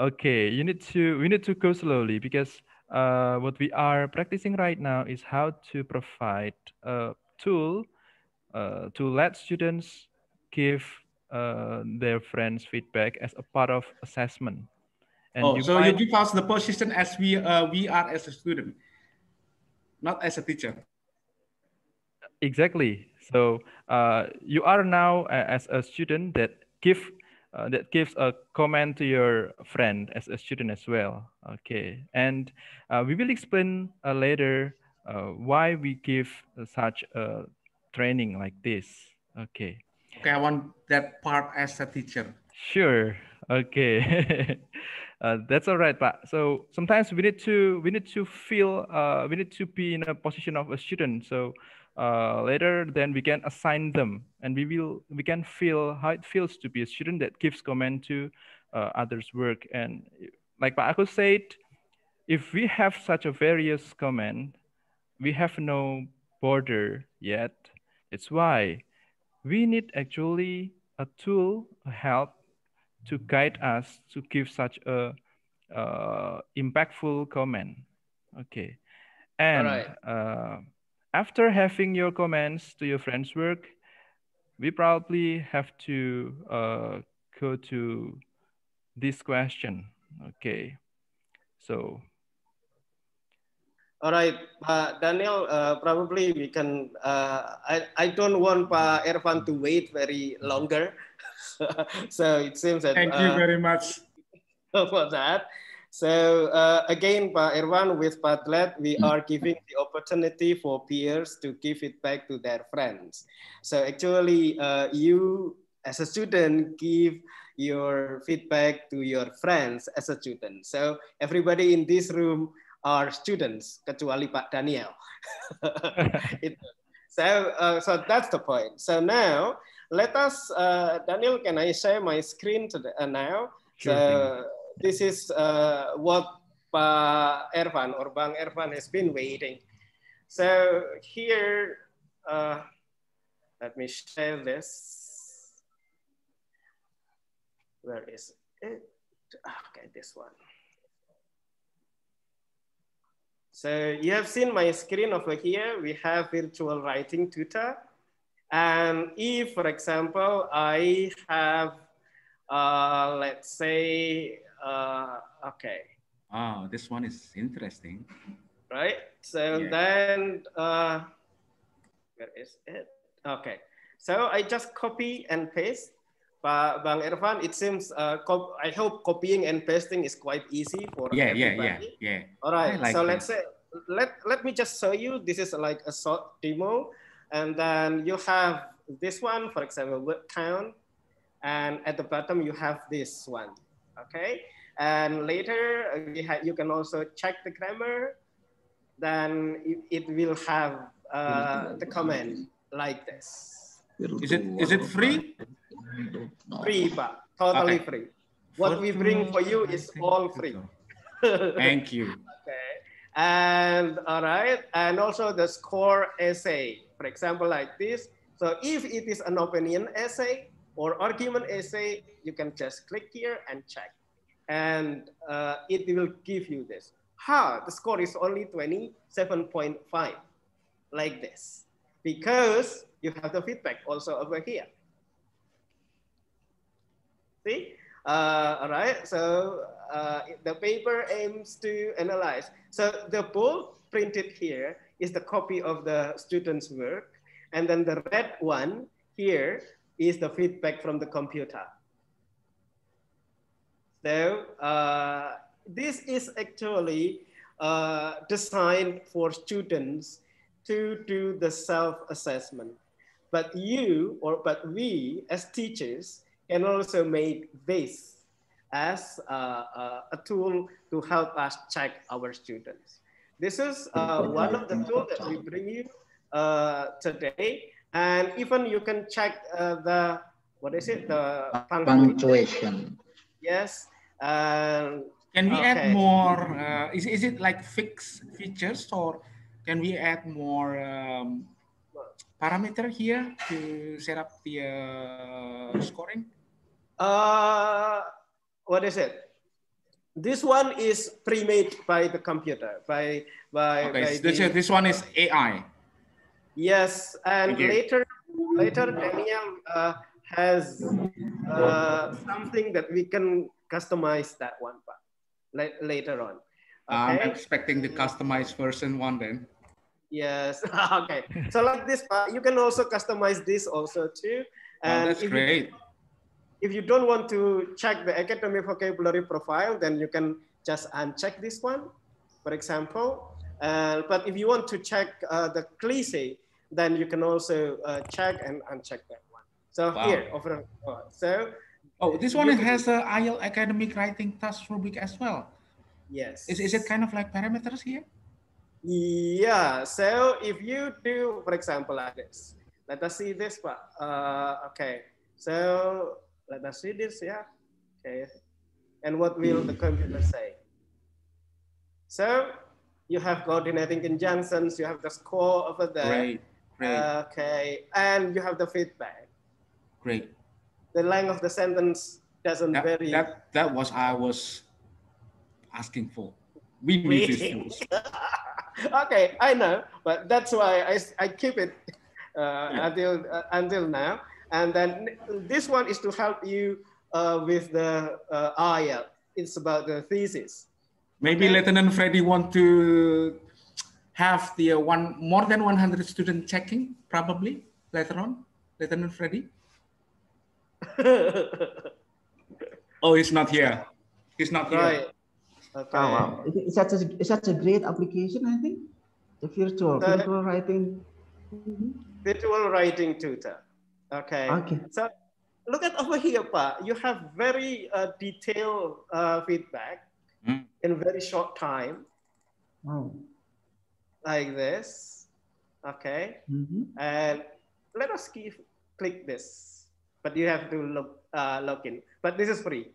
Okay, you need to, we need to go slowly because uh, what we are practicing right now is how to provide a tool uh, to let students give uh, their friends' feedback as a part of assessment. And oh, you so you give us the position as we uh, we are as a student, not as a teacher. Exactly. So uh, you are now as a student that give uh, that gives a comment to your friend as a student as well. Okay, and uh, we will explain uh, later uh, why we give such a training like this. Okay. Okay, I want that part as a teacher. Sure. Okay. uh, that's all right, but so sometimes we need to we need to feel uh, we need to be in a position of a student. So uh, later, then we can assign them, and we will we can feel how it feels to be a student that gives comment to uh, others' work. And like Pak said, if we have such a various comment, we have no border yet. It's why we need actually a tool, a help to guide us to give such a uh, impactful comment. Okay. And right. uh, after having your comments to your friend's work, we probably have to uh, go to this question. Okay. So. All right, uh, Daniel, uh, probably we can, uh, I, I don't want Pak Ervan to wait very longer. so it seems that- Thank you uh, very much. For that. So uh, again, Pak Ervan, with Padlet, we are giving the opportunity for peers to give it back to their friends. So actually, uh, you as a student give your feedback to your friends as a student. So everybody in this room are students, kecuali Pak Daniel. so, uh, so that's the point. So now, let us, uh, Daniel, can I share my screen today, uh, now? Sure so this is uh, what Pak Ervan or Bang Ervan has been waiting. So here, uh, let me share this. Where is it? Okay, this one. So you have seen my screen over here. We have virtual writing tutor. And if, for example, I have, uh, let's say, uh, okay. Oh, this one is interesting. Right. So yeah. then, uh, where is it? Okay. So I just copy and paste. But Bang Ervan, it seems, uh, I hope copying and pasting is quite easy for yeah, everybody. Yeah, yeah, yeah. All right, like so let's say, let, let me just show you, this is like a short demo. And then you have this one, for example, word count. And at the bottom, you have this one, okay? And later, uh, you can also check the grammar. Then it, it will have uh, the comment like this. Is it is it free? Free, Pak. Totally okay. free. What we bring for you is all free. Thank you. Okay. And all right. And also the score essay, for example, like this. So if it is an opinion essay or argument essay, you can just click here and check. And uh, it will give you this. Ha, the score is only 27.5, like this. Because you have the feedback also over here. See? Uh, all right, so uh, the paper aims to analyze. So the bold printed here is the copy of the student's work. And then the red one here is the feedback from the computer. So uh, this is actually uh, designed for students to do the self-assessment. But you, or but we as teachers can also make this as a, a, a tool to help us check our students. This is uh, one of the tools that we bring you uh, today. And even you can check uh, the, what is it? The punctuation. Yes. can we okay. add more, uh, is, is it like fixed features or can we add more um, parameter here to set up the uh, scoring? Uh, what is it? This one is pre-made by the computer, by by. Okay, by so this, the, this one is AI. Yes, and later later Daniel uh, has uh, something that we can customize that one part later on. Okay? I'm expecting the customized version one then. Yes. okay. So like this, uh, you can also customize this also too. Oh, and oh, that's if great. You, if you don't want to check the academic vocabulary profile, then you can just uncheck this one, for example. Uh, but if you want to check uh, the cliche, then you can also uh, check and uncheck that one. So wow. here, over. Uh, so. Oh, this one has a IELTS academic writing task rubric as well. Yes. Is, is it kind of like parameters here? Yeah, so if you do, for example, like this, let us see this, Pak. Uh, okay, so let us see this, yeah. Okay, and what will the computer say? So you have coordinating conjunctions, you have the score over there. Great, great. Okay, and you have the feedback. Great. The length of the sentence doesn't that, vary. That, that was I was asking for. We need this okay, I know, but that's why I, I keep it uh, until uh, until now. And then this one is to help you uh, with the uh, IELTS. It's about the thesis. Maybe okay? Lieutenant Freddy want to have the uh, one more than 100 student checking probably later on, Lieutenant Freddy? oh, he's not here. He's not here. Right. Okay. Oh, wow. It's such a it's such a great application, I think. The virtual The- virtual writing. Virtual writing tutor. Okay. Okay. So look at over here, Pa. You have very uh, detailed uh, feedback Mm. in very short time, Oh. like this. Okay. Mhm. And let us keep, click this, but you have to log, uh, log in. But this is free.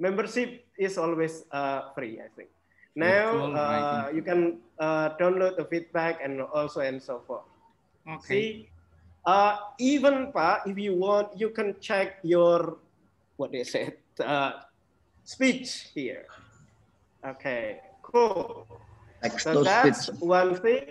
Membership is always uh, free, I think. Now Virtual uh, writing. you can uh, download the feedback and also and so forth. Okay. See, uh, even pa, if you want, you can check your what they said uh, speech here. Okay, cool. Text So to that's speech. one thing,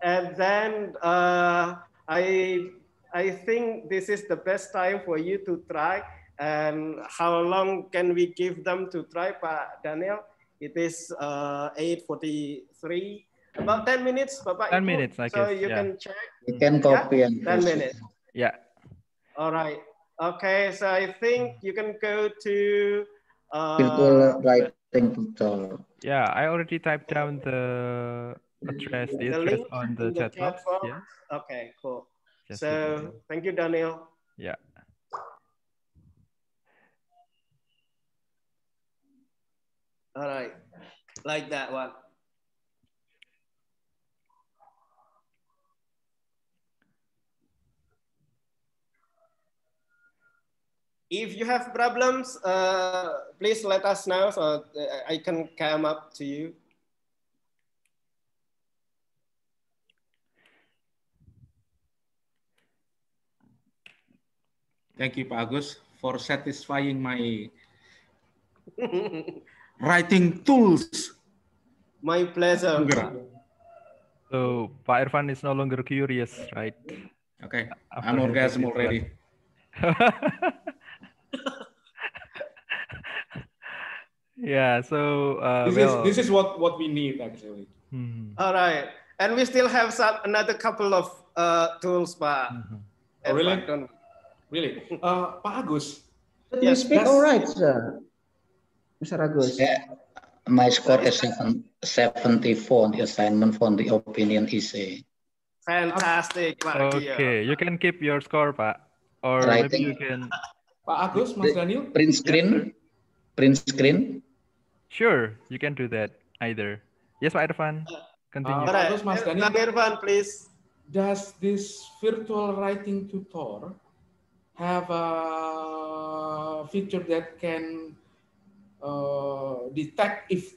and then uh, I I think this is the best time for you to try. And how long can we give them to try, Pak Daniel? It is uh, 8:43. About 10 minutes, Bapak 10 Ibu. minutes, I So guess, you yeah. can check. You can copy and 10 paste. minutes. Yeah. All right. Okay, so I think you can go to uh, Virtual writing tutor. Yeah, I already typed down the address, the the address on the the chat chat box. box. Yeah. Okay, cool. Just so thank you, Daniel. Yeah. All right, like that one. If you have problems, uh, please let us know so I can come up to you. Thank you, Pak Agus, for satisfying my writing tools. My pleasure. So Pak Irfan is no longer curious, right? Okay, After I'm orgasm already. yeah. So uh, This well, is this is what what we need actually. mhm, All right, and we still have some another couple of uh, tools, Pak. mhm. Oh, really? Really, uh, Pak Agus. But you speak all right, sir. Mr. Agus. Yeah, my score is seven, 74 on the assignment for the opinion essay. Fantastic, Pak. Okay, you can keep your score, Pak, or maybe Writing. you can. Pak Agus, Mas Daniel. Print screen, print screen. Sure, you can do that either. Yes, Pak Irfan. Continue. Right, Bagus, Mas Daniel. Bang Irfan, please. Does this virtual writing tutor have a feature that can Uh, detect if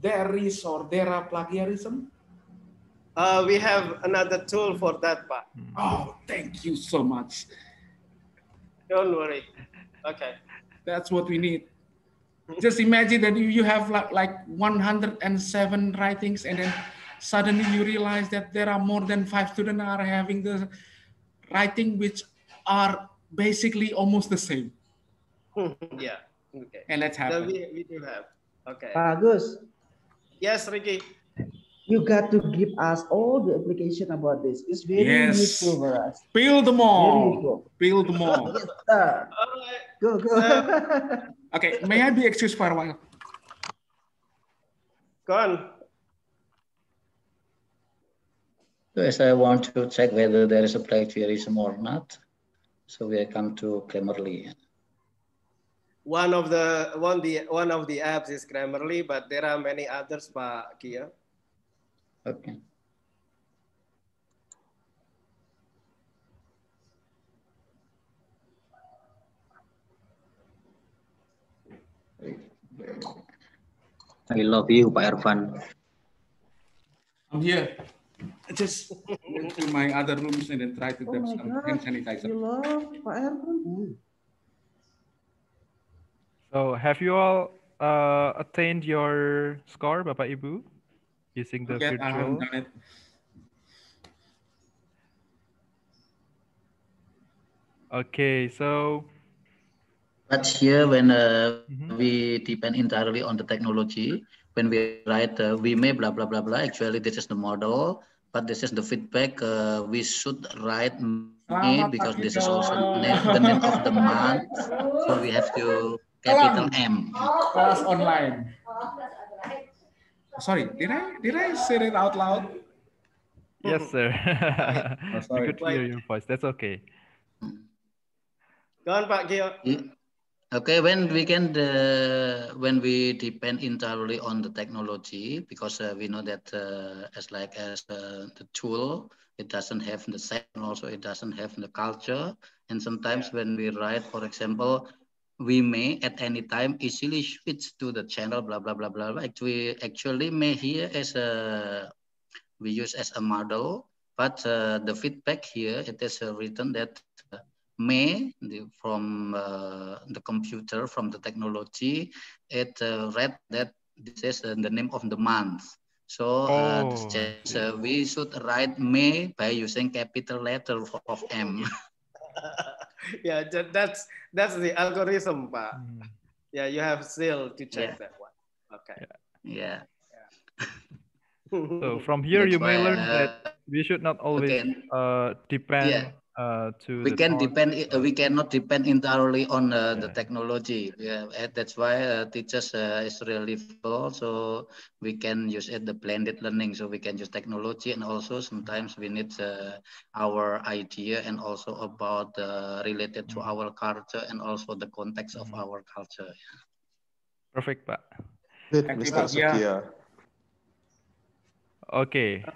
there is or there are plagiarism? Uh, we have another tool for that, Pak. Hmm. Oh, thank you so much. Don't worry. Okay. That's what we need. Hmm. Just imagine that you you have like, like 107 writings and then suddenly you realize that there are more than five students are having the writing which are basically almost the same. yeah. Okay. And that's So happened. we, we do have. Okay. Uh, Pak Agus, Yes, Ricky. you got to give us all the application about this. It's very Yes. useful for us. Build them Very all. useful. Build them all. Yes, sir. All right. Go, go. Uh, okay, may I be excused for a while? Go on. Yes, I want to check whether there is a plagiarism or not. So we come to Grammarly. One of the one the one of the apps is Grammarly, but there are many others, Pak Kia. Okay. I love you, Pak Irfan. I'm here. I just went to my other rooms and then try to oh grab my some God. hand sanitizer. You love Pak Irfan? Mm. So have you all uh, attained your score, Bapak Ibu, using the Yet I haven't virtual? done it. Okay, so But here, when uh, Mhm. we depend entirely on the technology, when we write uh, we may blah blah blah blah. Actually, this is the model, but this is the feedback. Uh, we should write May because this is also the name, the name of the month. So we have to capital M. Class online. Sorry, did I did I say it out loud? Yes, sir. Oh, we sorry. could hear your voice. That's okay. Go on, Pak Gio. Okay, when we can, uh, when we depend entirely on the technology, because uh, we know that uh, as like as uh, the tool, it doesn't have the set, and also it doesn't have the culture. And sometimes when we write, for example, we may at any time easily switch to the channel, blah blah blah blah. blah. Actually, actually, may here as a we use as a model, but uh, the feedback here it is uh, written that uh, may the, from uh, the computer from the technology it uh, read that this is uh, the name of the month so uh, Oh. this uh, we should write may by using capital letter of m yeah, that- that's that's the algorithm, Pak. Hmm. Yeah, you have still to check Yeah. that one. Okay. yeah So from here, That's you may learn uh, that we should not always okay. uh, depend Yeah. Uh, to we can tone. depend uh, we cannot depend entirely on uh, the technology yeah and that's why uh, teachers uh, is really full so we can use it the blended learning so we can use technology and also sometimes we need uh, our idea and also about uh, related to Mhm. our culture and also the context of Mhm. our culture Perfect, Pak. Good, Thank you, Mr. Pak Gia. Sukia. Okay.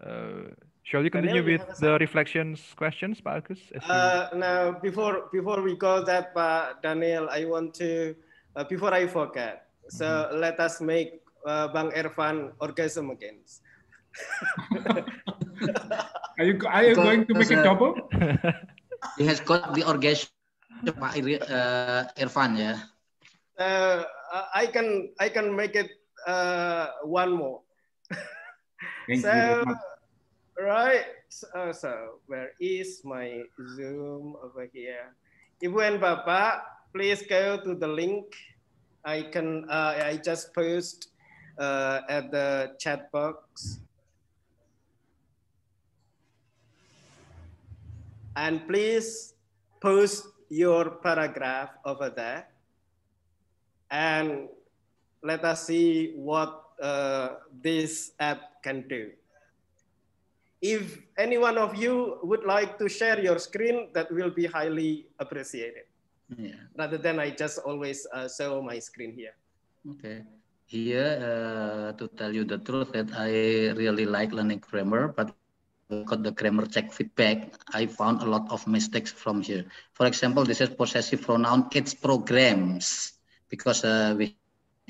Uh, shall we continue Daniel, with a the reflections questions, you- Uh, now, before before we go that, Pak Daniel, I want to uh, before I forget. So Mm-hmm. let us make uh, Bang Ervan orgasm again. Are you are you going to make it Because, uh, double? he has got the orgasm Pak uh, Irfan yeah Uh, I can I can make it uh, one more. Thank so, you. Right. So, so where is my Zoom over here? Ibu and Bapak, please go to the link. I can uh, I just post uh, at the chat box. And please post your paragraph over there. And let us see what uh, this app can do. If any one of you would like to share your screen, that will be highly appreciated. yeah Rather than I just always uh, show my screen here. Okay. Here, uh, to tell you the truth, that I really like learning grammar, but got the grammar check feedback, I found a lot of mistakes from here. For example, this is possessive pronoun, it's programs, because uh, we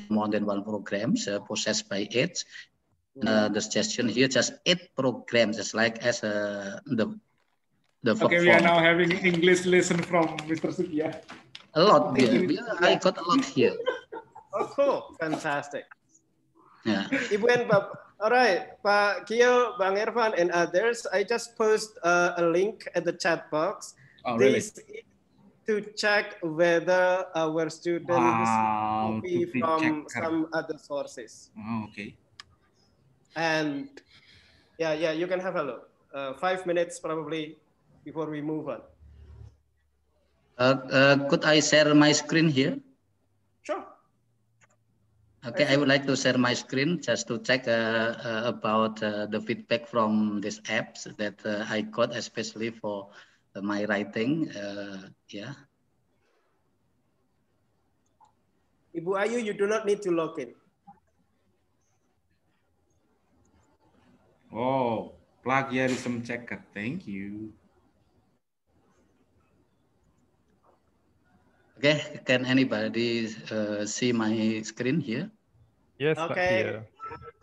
more than one programs uh, possessed by it. Uh, the suggestion here just eight programs, just like as uh, the the verb Okay, we are now having English lesson from Mr. Sukia. a lot. Yeah, yeah, I got a lot here. Oh, cool. Fantastic. Yeah. Ibu and Bab. All right, Pak Kio, Bang Irfan, and others. I just post uh, a link at the chat box. Oh, really? This to check whether our students Wow, copy be from checker. some other sources. Oh, okay. And yeah, yeah, you can have a look. Uh, five minutes probably before we move on. Uh, uh, could I share my screen here? Sure. Okay, I would like to share my screen just to check uh, uh, about uh, the feedback from these apps that uh, I got, especially for uh, my writing. Uh, yeah. Ibu Ayu, you do not need to log in. Oh, plagiarism checker. Thank you. Okay, can anybody uh, see my screen here? yes, Pak Okay. Kio.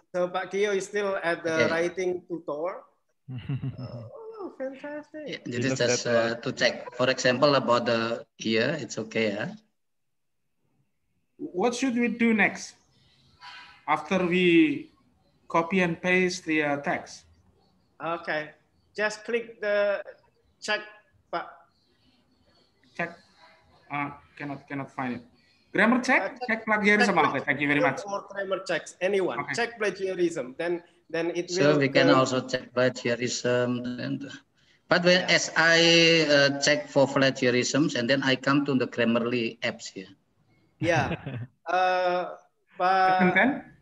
So Pak Kio is still at the Okay. writing tutor. Oh, fantastic. This is just uh, to check. For example, about the here, it's okay. Yeah. What should we do next after we copy and paste the uh, text? Okay. Just click the check, Pak. Check. Uh, cannot cannot find it. Grammar check, uh, check, plagiarism. Okay, thank you very much. Or grammar checks, anyone. Okay. Check plagiarism. Then, then it so will. So we can also check plagiarism. And, but when yeah. as I uh, check for plagiarisms, and then I come to the Grammarly apps here. Yeah. uh, but,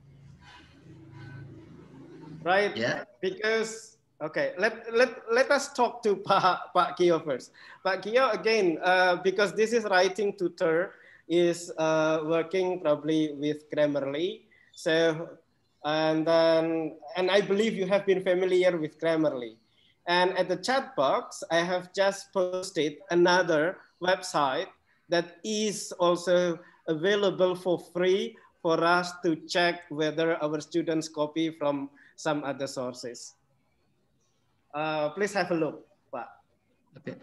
right? Yeah. Because Okay, let, let, let us talk to Pa, pa Kio first. Pak Kio, again, uh, because this is writing tutor, is uh, working probably with Grammarly. So, and then, and I believe you have been familiar with Grammarly. And at the chat box, I have just posted another website that is also available for free for us to check whether our students copy from some other sources. Uh, please have a look, Pak. Okay.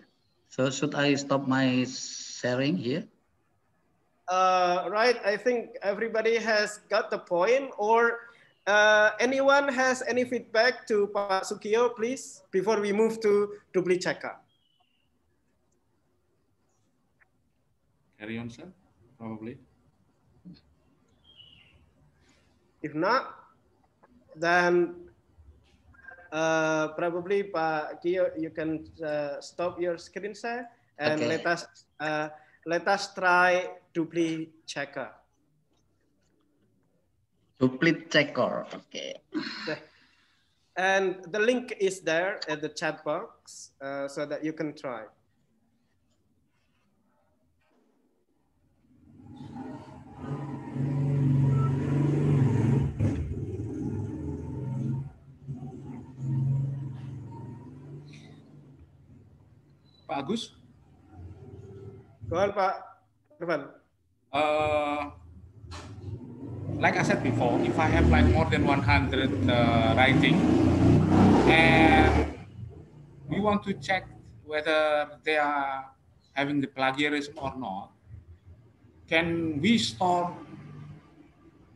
So should I stop my sharing here? Uh, right. I think everybody has got the point. Or uh, anyone has any feedback to Pak Sukiyo, please, before we move to Dupli Checker. Carry on, sir. Probably. If not, then uh, probably Pak Kio, you can uh, stop your screen share and okay. let us uh, let us try dupli checker. Dupli checker, okay. And the link is there at the chat box uh, so that you can try. Pak Agus? On, Pak Irfan. Uh, like I said before, if I have like more than 100 uh, writing and we want to check whether they are having the plagiarism or not, can we store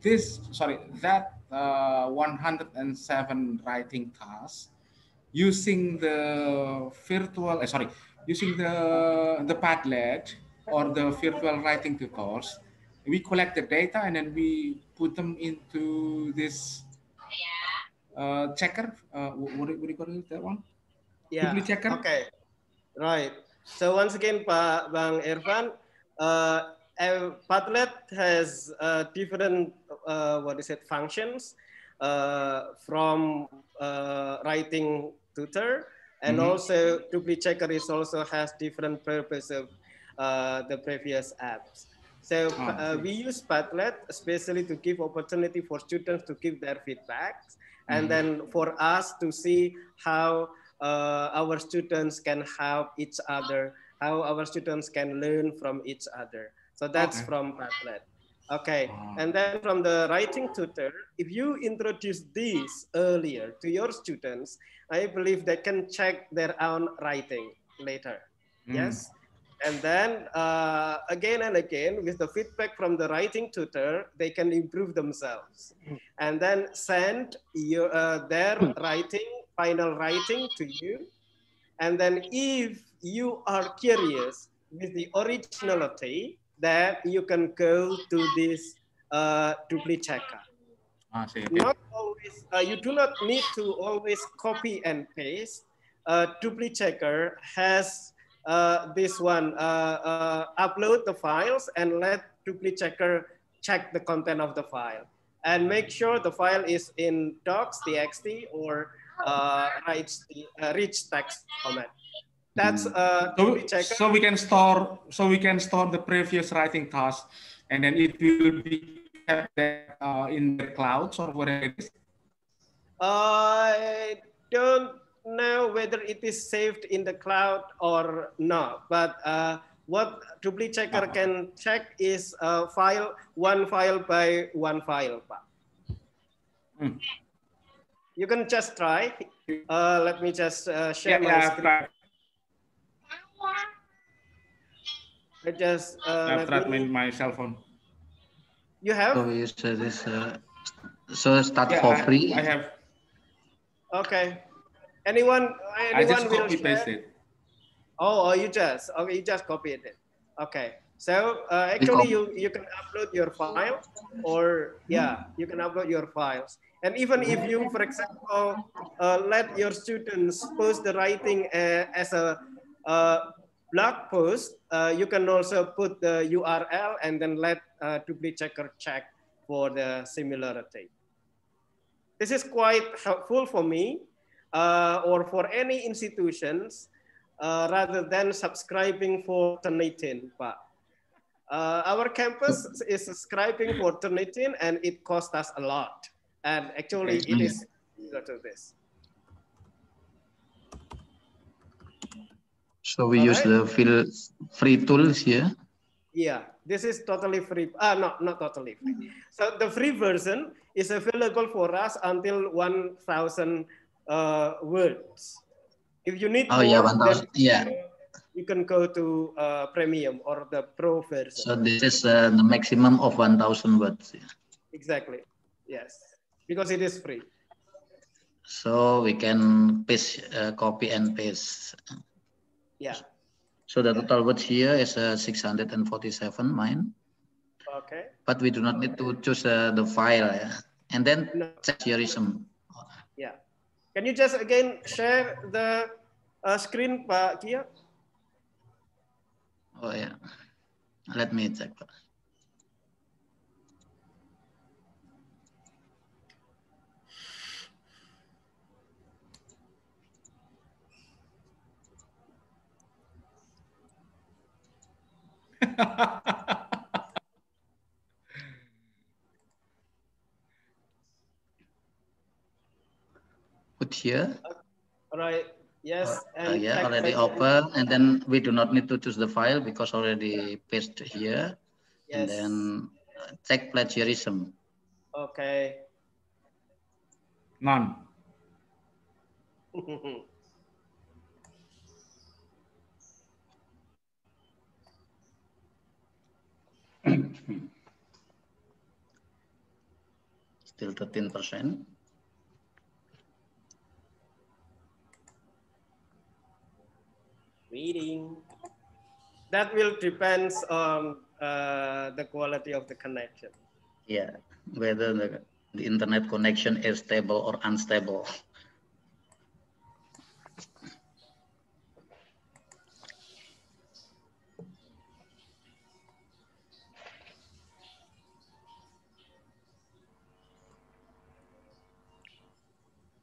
this, sorry, that uh, 107 writing tasks using the virtual, uh, sorry, using the, the Padlet or the virtual writing tutors, we collect the data and then we put them into this uh, checker. Uh, what, what do you call it, that one? Yeah. checker. Okay. Right. So once again, Pak Bang Irfan, uh, Padlet has uh, different, uh, what is it, functions uh, from uh, writing tutor and mm-hmm. also Dupli Checker is also has different purpose of uh, the previous apps. So oh, uh, we use Padlet especially to give opportunity for students to give their feedbacks and mm-hmm. then for us to see how uh, our students can help each other, how our students can learn from each other. So that's okay. from Padlet. Okay, and then from the writing tutor, if you introduce this earlier to your students, I believe they can check their own writing later. Mm. Yes, and then uh, again and again with the feedback from the writing tutor, they can improve themselves, and then send your uh, their writing final writing to you, and then if you are curious with the originality that you can go to this uh, dupli checker. Ah, okay. Not always, uh, you do not need to always copy and paste. Uh, dupli checker has uh, this one, uh, uh, upload the files and let dupli checker check the content of the file and make sure the file is in docs, txt, or uh, rich, uh, rich text format. That's hmm. uh, so, so we can store so we can store the previous writing task, and then it will be kept uh, in the clouds or whatever it is. I don't know whether it is saved in the cloud or not, but uh, what Dupli Checker can check is a file, one file by one file. Hmm. You can just try. Uh, let me just uh, share yeah, my yeah, screen. I just uh, I've tried my, my cell phone. You have? So you said this. Uh, so start yeah, for free. I, I have. Okay. Anyone? Anyone I just copy pasted. Oh, oh, you just okay. You just copied it. Okay. So uh, actually you, you can upload your file or yeah, you can upload your files. And even if you, for example, uh, let your students post the writing uh, as a uh, blog post, uh, you can also put the URL and then let uh, checker check for the similarity. This is quite helpful for me uh, or for any institutions uh, rather than subscribing for Turnitin, Pak. Uh, our campus is subscribing for Turnitin and it costs us a lot. And actually it is to this. So we All use right. the free tools here. Yeah, this is totally free. Ah, no, not totally free. So the free version is available for us until 1,000 uh, words. If you need oh, more, yeah, 1,000. Yeah. You can go to uh, premium or the pro version. So this is uh, the maximum of 1,000 words. Yeah. Exactly. Yes, because it is free. So we can paste, uh, copy and paste. Yeah. So the total words here is uh, 647 mine. Okay. But we do not need to choose uh, the file. Yeah? And then no. plagiarism. Yeah. Can you just again share the uh, screen, Pak Kia? Oh yeah. Let me check. Put here. All right. Yes. Uh, yeah, already open. And then we do not need to choose the file because already paste here. Yes. And then uh, check plagiarism. Okay. None. Still 13%. Reading. That will depends on uh, the quality of the connection. Yeah, whether the, the internet connection is stable or unstable.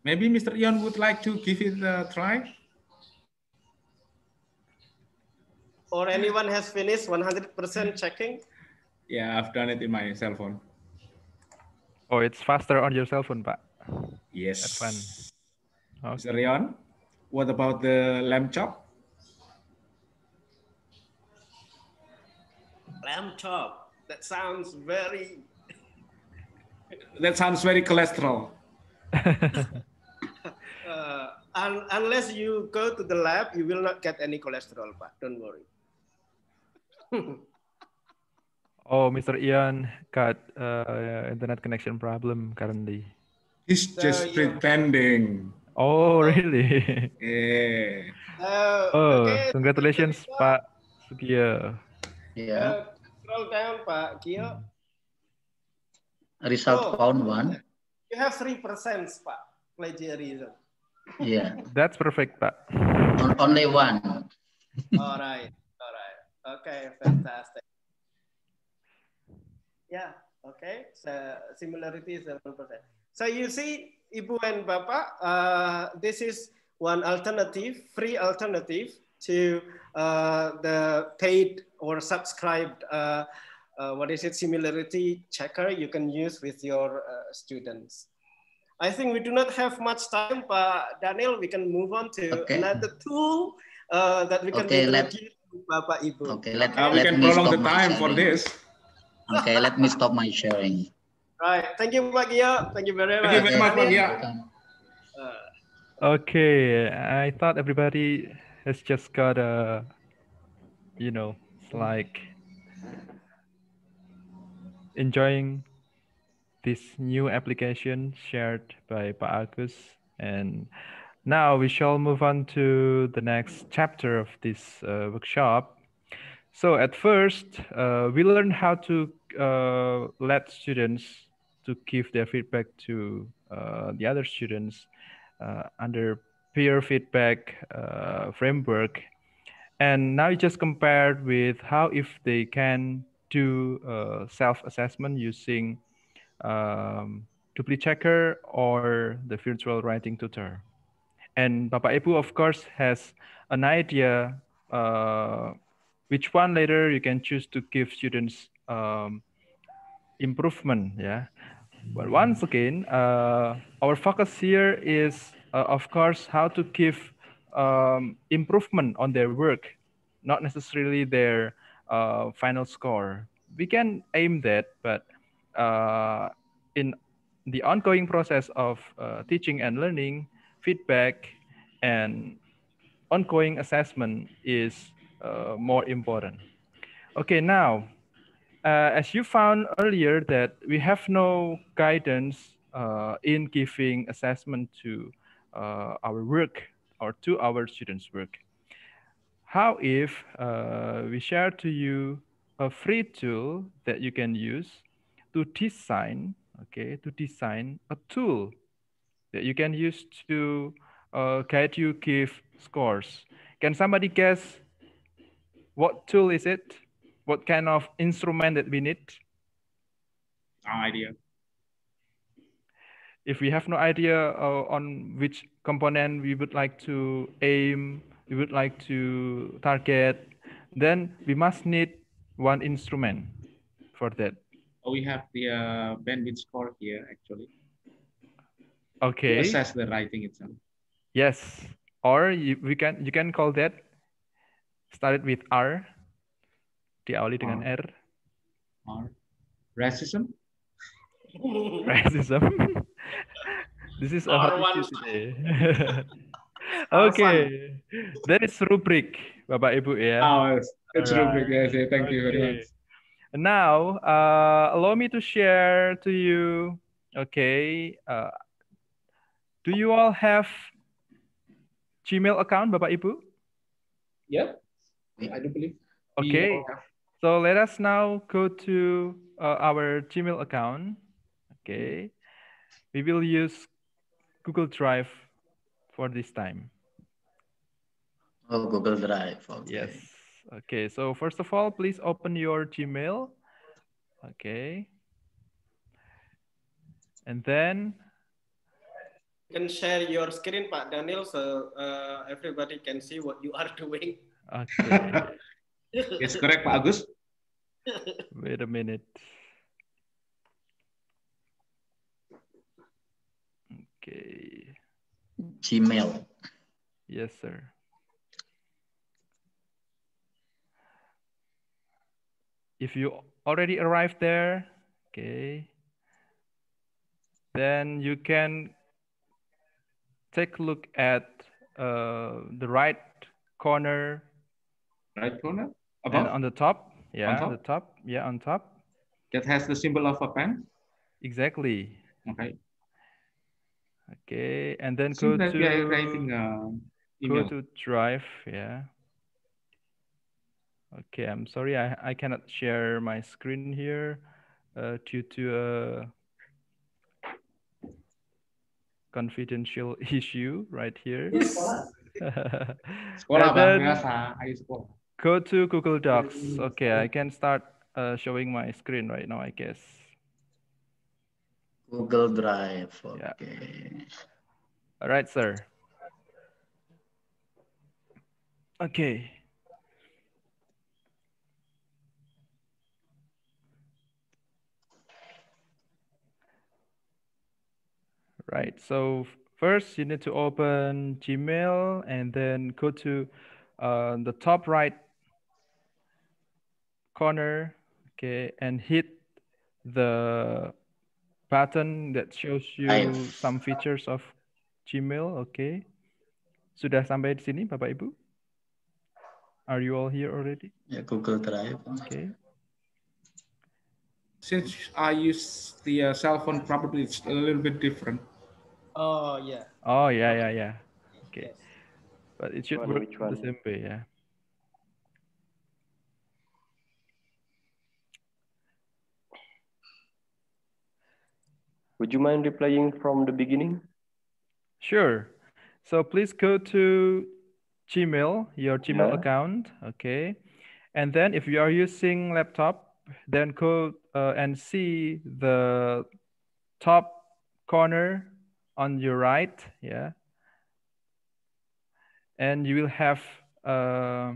Maybe Mr. Ion would like to give it a try. Or anyone has finished 100% checking? Yeah, I've done it in my cell phone. Oh, it's faster on your cell phone, Pak. Yes. That's fun. Okay. Mr. Rion, what about the lamb chop? Lamb chop. That sounds very. that sounds very cholesterol. uh, un unless you go to the lab, you will not get any cholesterol, Pak. Don't worry. oh, Mr. Ian got uh, internet connection problem currently. He's just uh, pretending. Oh, really? yeah. Uh, oh, okay. congratulations, Pak Sugio. Yeah. Uh, scroll down, Pak Gio. Result oh, found one. You have three percent, Pak, plagiarism. Yeah. That's perfect, Pak. Only one. all right. All right. Okay, fantastic. Yeah, okay. So similarity is 7%. So you see, Ibu and Bapak, uh, this is one alternative, free alternative to uh, the paid or subscribed, uh, uh what is it, similarity checker you can use with your uh, students. I think we do not have much time, but Daniel, we can move on to okay. another tool uh, that we can okay, let, Bapak Ibu. Okay, let, uh, we let can prolong the time for this. Okay, let me stop my sharing. Right, thank you, Pak Gio. Thank you very much. Thank you very much, Pak Gio. Okay, I thought everybody has just got a, you know, it's like enjoying this new application shared by Pak And now we shall move on to the next chapter of this uh, workshop. So at first, uh, we learned how to uh, let students to give their feedback to uh, the other students uh, under peer feedback uh, framework. And now you just compared with how if they can do self-assessment using um, DupliChecker or the virtual writing tutor. And Bapak Ibu, of course, has an idea uh, which one later you can choose to give students um, improvement. Yeah. But once again, uh, our focus here is, uh, of course, how to give um, improvement on their work, not necessarily their uh, final score. We can aim that, but in the ongoing process of uh, teaching and learning, feedback and ongoing assessment is uh, more important. Okay, now, uh, as you found earlier that we have no guidance uh, in giving assessment to uh, our work or to our students' work. How if uh, we share to you a free tool that you can use to design, okay, to design a tool that you can use to uh, guide you give scores. Can somebody guess what tool is it? What kind of instrument that we need? No idea. If we have no idea uh, on which component we would like to aim, we would like to target, then we must need one instrument for that. We have the uh, bandwidth score here actually. Okay. To assess the writing itself. Yes, or you, we can you can call that started with R, diawali dengan R. R. Racism. Racism. this is a hot R1. issue today. okay, that is rubric, Bapak Ibu ya. Oh, it's, it's rubric. Yes, yeah, thank you very Okay. Much. Now, uh, allow me to share to you. Okay, uh, do you all have Gmail account, Bapak Ibu? Yep. I do believe. Okay, so let us now go to uh, our Gmail account. Okay, we will use Google Drive for this time. Oh, Google Drive. Okay. Yes. Okay, so first of all, please open your Gmail. Okay. And then, You can share your screen, Pak Daniel, so uh, everybody can see what you are doing. okay, Yes, correct, Pak Agus. wait a minute. Okay, Gmail. yes, sir. If you already arrived there, okay, then you can take a look at uh, the right corner Right corner and above on the top. Yeah, top? the top. Yeah, on top. that has the symbol of a pen. Exactly. Okay. Okay, and then Seems go to writing uh, go to Drive. Yeah. Okay, I'm sorry, I I cannot share my screen here uh, due to a confidential issue right here. Sekolah And bang then biasa, ayo sekolah. Go to Google Docs. Okay, I can start uh, showing my screen right now, I guess. Google Drive. Yeah. Okay. All right, sir. Okay. Right. So first you need to open Gmail and then go to uh, the top right corner, okay, and hit the button that shows you Drive. some features of Gmail, okay. Sudah sampai di sini Bapak Ibu? Are you all here already? Yeah, Google Drive. Okay. Since I use the uh, cell phone, probably it's a little bit different. Oh yeah. Oh yeah, yeah, yeah. Okay. Yes. But it should work the same way, yeah. Would you mind replying from the beginning? Sure. So please go to Gmail, your Gmail yeah. account, okay? And then if you are using laptop, then go uh, and see the top corner on your right, yeah? And you will have uh,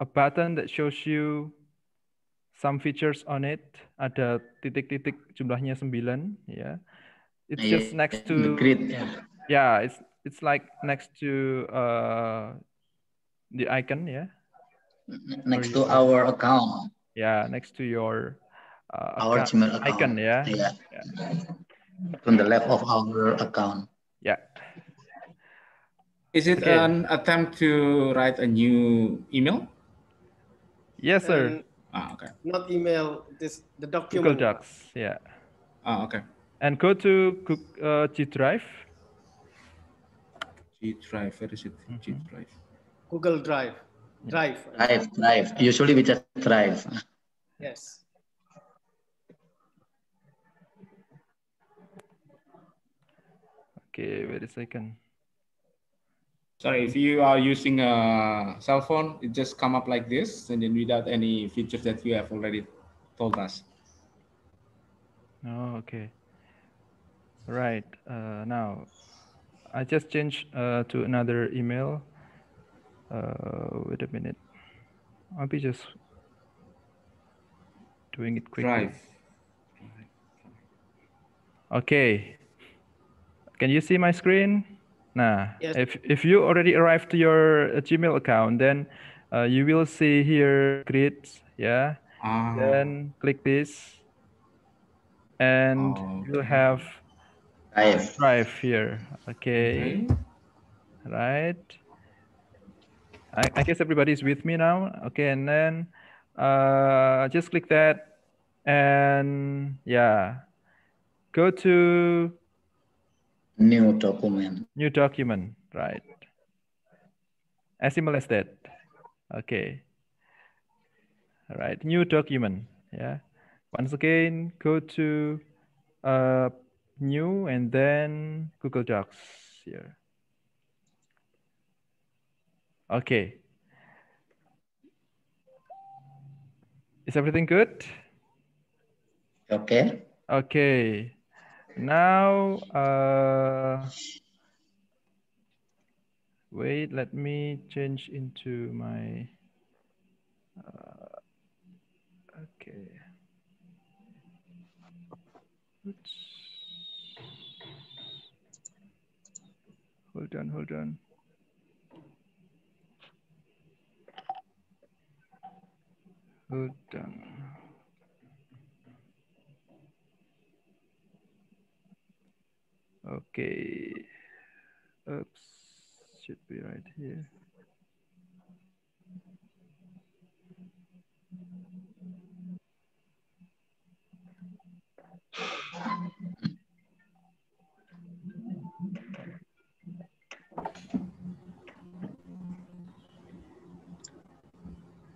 a button that shows you some features on it. Ada titik-titik jumlahnya 9, ya. It's Yeah, just next the to grid, yeah. yeah, it's it's like next to uh the icon, yeah. Next to our account, yeah, next to your uh, our account- Gmail account. icon, yeah. Yeah. On the left of our account. Yeah. Is it Okay. an attempt to write a new email? Yes, sir. And Ah, okay. not email, this the document. Google. Docs, yeah. Ah, okay. And go to Goog- uh, G Drive. G Drive, where is it? G Drive. Google Drive. Drive. Drive, drive. Usually we just drive. Yes. Okay, wait a second. Sorry, if you are using a cell phone, it just come up like this, and then without any features that you have already told us. Oh, okay. Right. Uh, now, I just changed uh, to another email. Uh, wait a minute. I'll be just doing it quickly. Drive. Okay. Can you see my screen? Nah. Yes. If if you already arrived to your uh, Gmail account, then uh, you will see here grids. Yeah. Ah, Then click this, and Oh, you'll okay. have Drive. drive here. Okay. okay. Right. I, I guess everybody's with me now. Okay, and then uh, just click that, and yeah, go to New document. new document. Right. As simple as that. Okay. All right, new document. Yeah. Once again, go to uh, new and then Google Docs here. Okay. Is everything good? Okay. Okay. Now, uh, wait, let me change into my, uh, okay. Oops. Hold on, hold on. Hold on. Okay. Oops. Should be right here.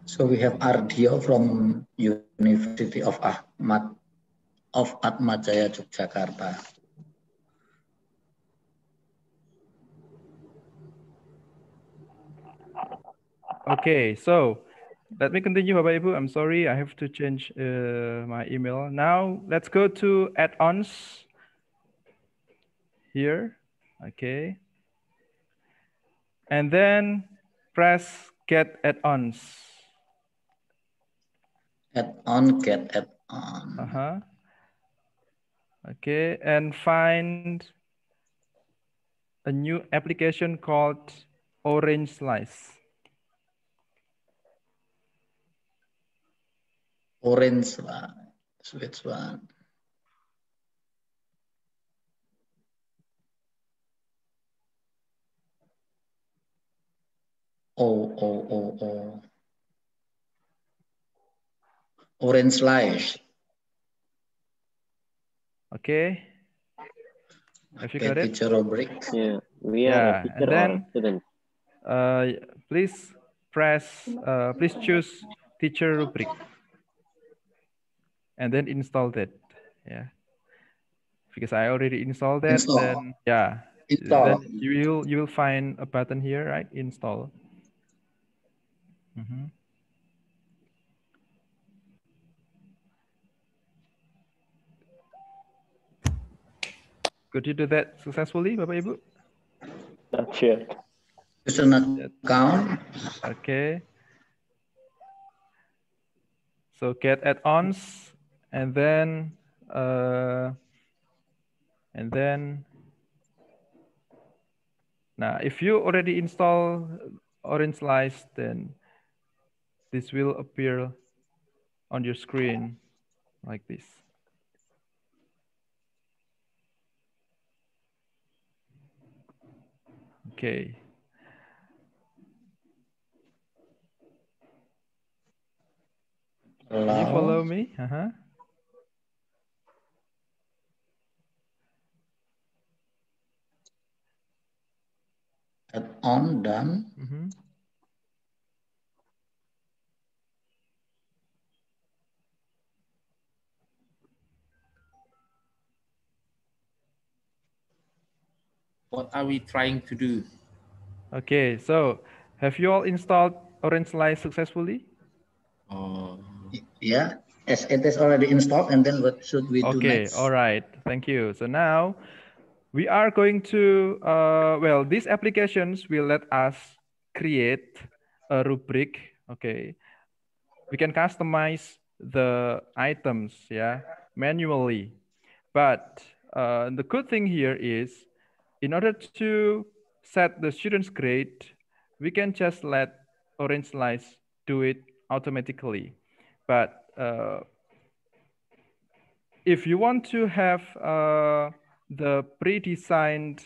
So we have Ardio from University of Ahmad of Atmajaya Yogyakarta. Okay, so let me continue, Bapak Ibu. I'm sorry, I have to change uh, my email. Now let's go to add-ons here. Okay. And then press get add-ons. Add on, get add on. Uh-huh. Okay, and find a new application called Orange Slice. Orange one. Which one? Oh, oh, oh, oh. Orange slice. Okay. Have you Okay, got it? teacher rubric. Yeah, we are Yeah, and teacher or then-. Uh, please press, uh, please choose teacher rubric and then install that. Yeah. because I already installed that. Install. Then yeah, Install. then you will you will find a button here, right? Install. Mm -hmm. Could you do that successfully, Bapak Ibu? Not sure. Use an account. Okay. So get add-ons and then uh, and then now if you already install Orange Slice, then this will appear on your screen like this. Okay. Can you follow me? Uh-huh. Add on done. Mhm. What are we trying to do? Okay, so have you all installed Orange Slice successfully? Oh, Yeah. As it is already installed, and then what should we do Okay, all right. Thank you. So now we are going to, uh, well, these applications will let us create a rubric. Okay. We can customize the items, yeah, manually. But uh, the good thing here is in order to set the student's grade, we can just let Orange Slice do it automatically. But uh, if you want to have uh, the pre-designed,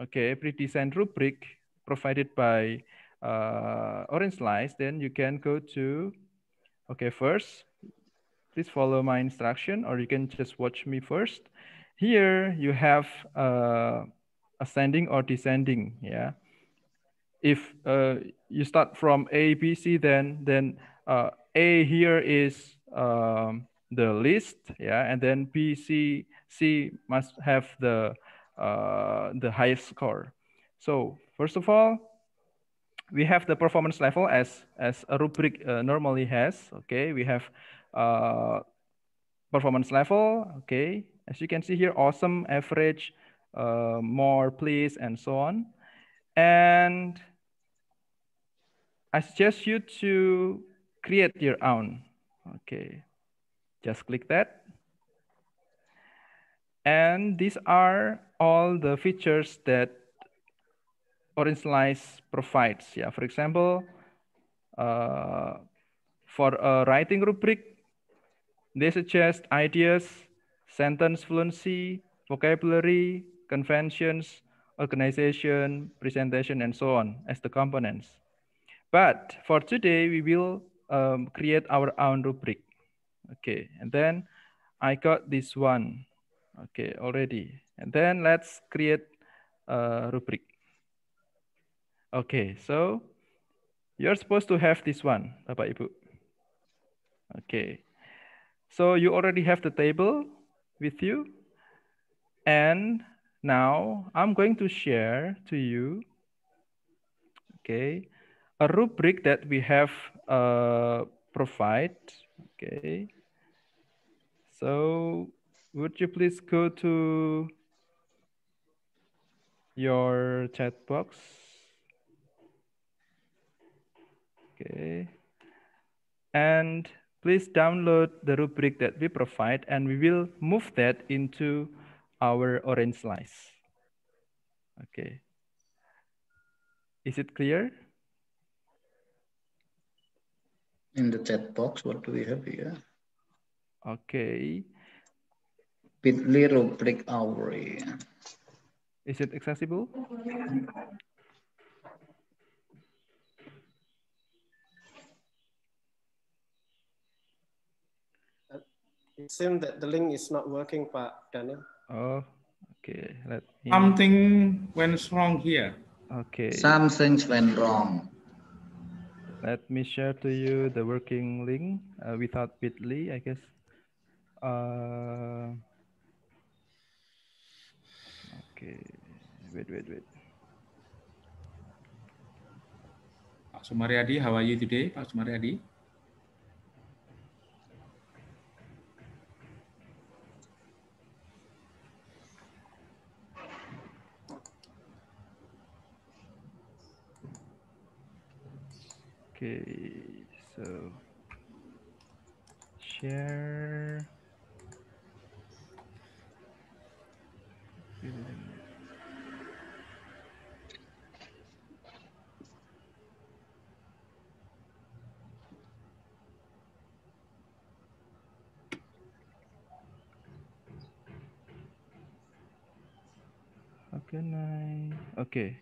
okay, pre-designed rubric provided by uh, Orange Slice, then you can go to, okay, first, please follow my instruction or you can just watch me first. Here you have uh, ascending or descending, yeah. If uh, you start from A, B, C, then, then uh, A here is um, the list, yeah, and then B, C, C must have the uh, the highest score. So first of all, we have the performance level as as a rubric uh, normally has. Okay, we have uh, performance level. Okay, as you can see here, awesome, average, uh, more, please, and so on. And I suggest you to create your own. Okay, just click that. And these are all the features that Orange Slice provides. Yeah, for example, uh, for a writing rubric, they suggest ideas, sentence fluency, vocabulary, conventions, organization, presentation, and so on as the components. But for today, we will um, create our own rubric. Okay, and then I got this one. Okay, already. And then let's create a rubric. Okay, so you're supposed to have this one, Bapak Ibu. Okay, so you already have the table with you. And now I'm going to share to you, okay, a rubric that we have uh, provide. Okay, so would you please go to your chat box? Okay. And please download the rubric that we provide and we will move that into our orange slice. Okay. Is it clear? In the chat box, what do we have here? Okay. Bitly rubric Aubrey. Is it accessible? It seems that the link is not working, Pak Daniel. Oh, okay. Let me. Something went wrong here. Okay. Something went wrong. Let me share to you the working link uh, without Bitly, I guess. Uh, wait, wait, wait. Pak Sumaryadi, how are you today, Pak Sumaryadi? Okay.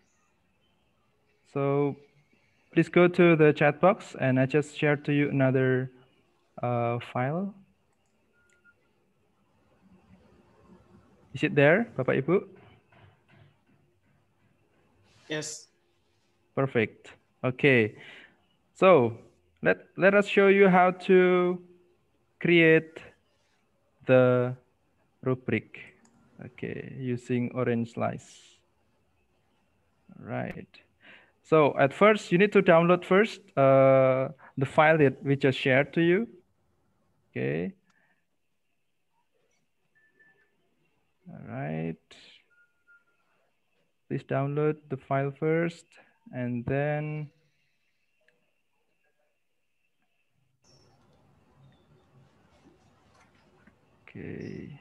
So please go to the chat box and I just shared to you another uh, file. Is it there, Bapak Ibu? Yes. Perfect. Okay. So let, let us show you how to create the rubric. Okay, using orange slice. Right. So at first, you need to download first uh, the file that we just shared to you. Okay. All right. Please download the file first and then Okay.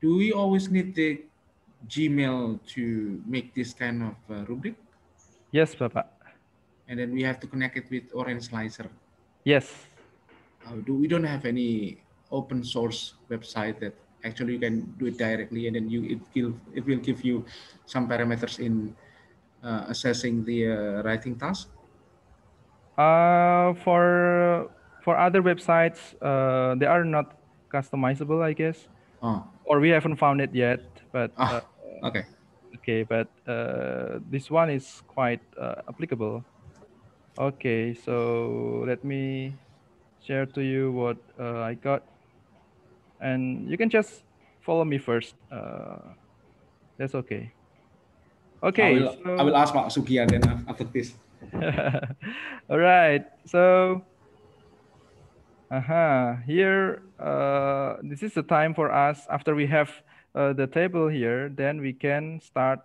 Do we always need the Gmail to make this kind of uh, rubric? Yes, Bapak. And then we have to connect it with Orange Slice. Yes. Uh, do we don't have any open source website that actually you can do it directly, and then you it will it will give you some parameters in uh, assessing the uh, writing task. Uh, for for other websites, uh, they are not customizable, I guess. Oh. Or we haven't found it yet, but uh, okay. okay, but uh, this one is quite uh, applicable. Okay, so let me share to you what uh, I got, and you can just follow me first. Uh, that's okay. Okay. I will, so- I will ask Pak Sugiya then after this. All right. So, uh-huh. here, uh, this is the time for us after we have uh, the table here, then we can start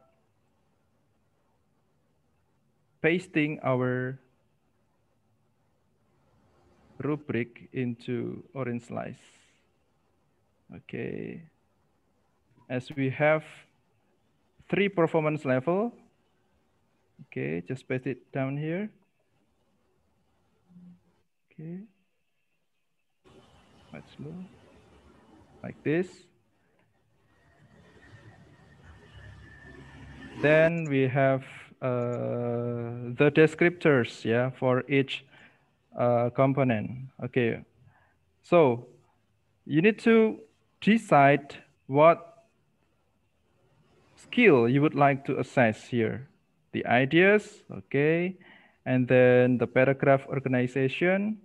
pasting our rubric into orange slice. Okay. As we have three performance level, Okay, just paste it down here. Okay. Quite slow. Like this. Then we have uh, the descriptors, yeah, for each uh, component. Okay. So you need to decide what skill you would like to assess here the ideas, okay, and then the paragraph organization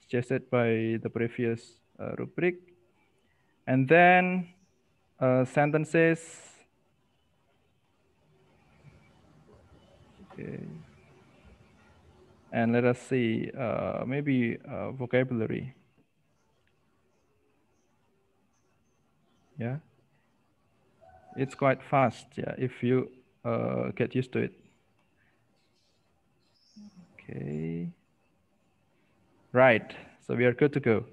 suggested by the previous uh, rubric, and then uh, sentences. Okay. And let us see, uh, maybe uh, vocabulary. Yeah. It's quite fast, yeah, if you uh, get used to it. Okay. Right, so we are good to go.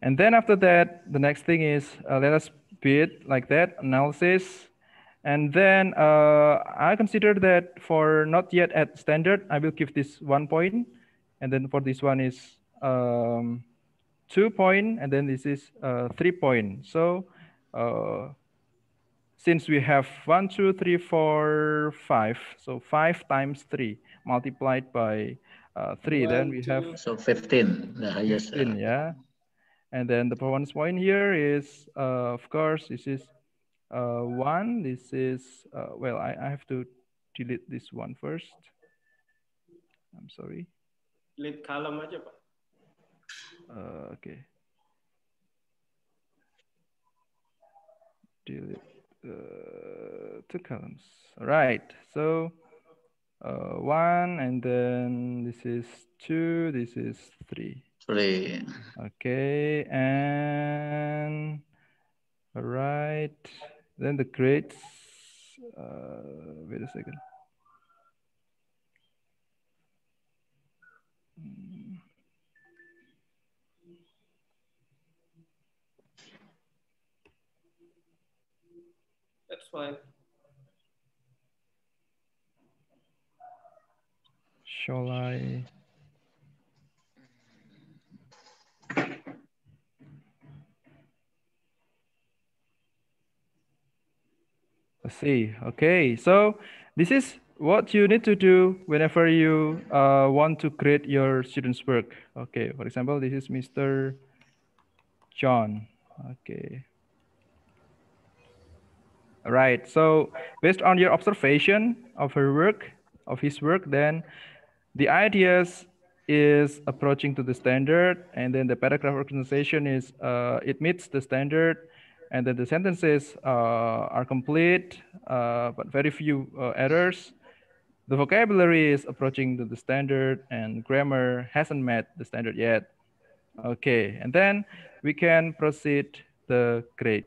And then after that, the next thing is uh, let us build like that, analysis. And then uh, I consider that for not yet at standard, I will give this one point. And then for this one is um, two point, and then this is uh, three point. So uh, since we have one, two, three, four, five, so five times three multiplied by uh, three, then we have So 15, the highest. 15, yeah. And then the performance point here is, uh, of course, this is uh, one. This is, uh, well, I, I have to delete this one first. I'm sorry. Delete column aja, Pak. Uh, okay. delete uh, two columns. All right, so uh, one, and then this is two, this is three. Three. Okay, and all right, then the grades, uh, wait a second. That's fine. Shall I? Let's see. Okay, so this is what you need to do whenever you uh, want to create your student's work. Okay, for example, this is Mr. John. Okay. All right, so based on your observation of her work, of his work, then the ideas is approaching to the standard, and then the paragraph organization is, uh, it meets the standard, and then the sentences uh, are complete, uh, but very few uh, errors. The vocabulary is approaching to the standard, and grammar hasn't met the standard yet. Okay, and then we can proceed the grade.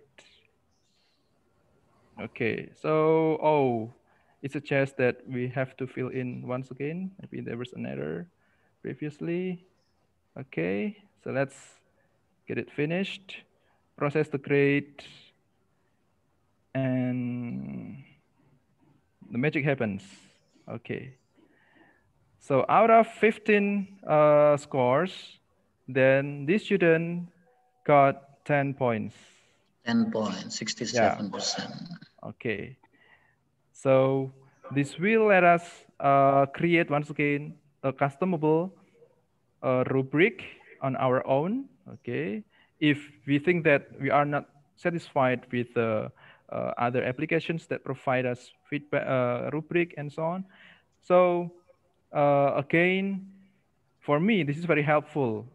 Okay, so, oh, it suggests that we have to fill in once again. Maybe there was an error previously. Okay, so let's get it finished. Process to create And the magic happens. Okay. So out of 15 uh, scores, then this student got 10 points. 10 points, 67%. Okay. So this will let us uh, create once again a customable uh, rubric on our own. Okay. If we think that we are not satisfied with the uh, other applications that provide us feedback uh, rubric and so on. So uh, again, for me, this is very helpful.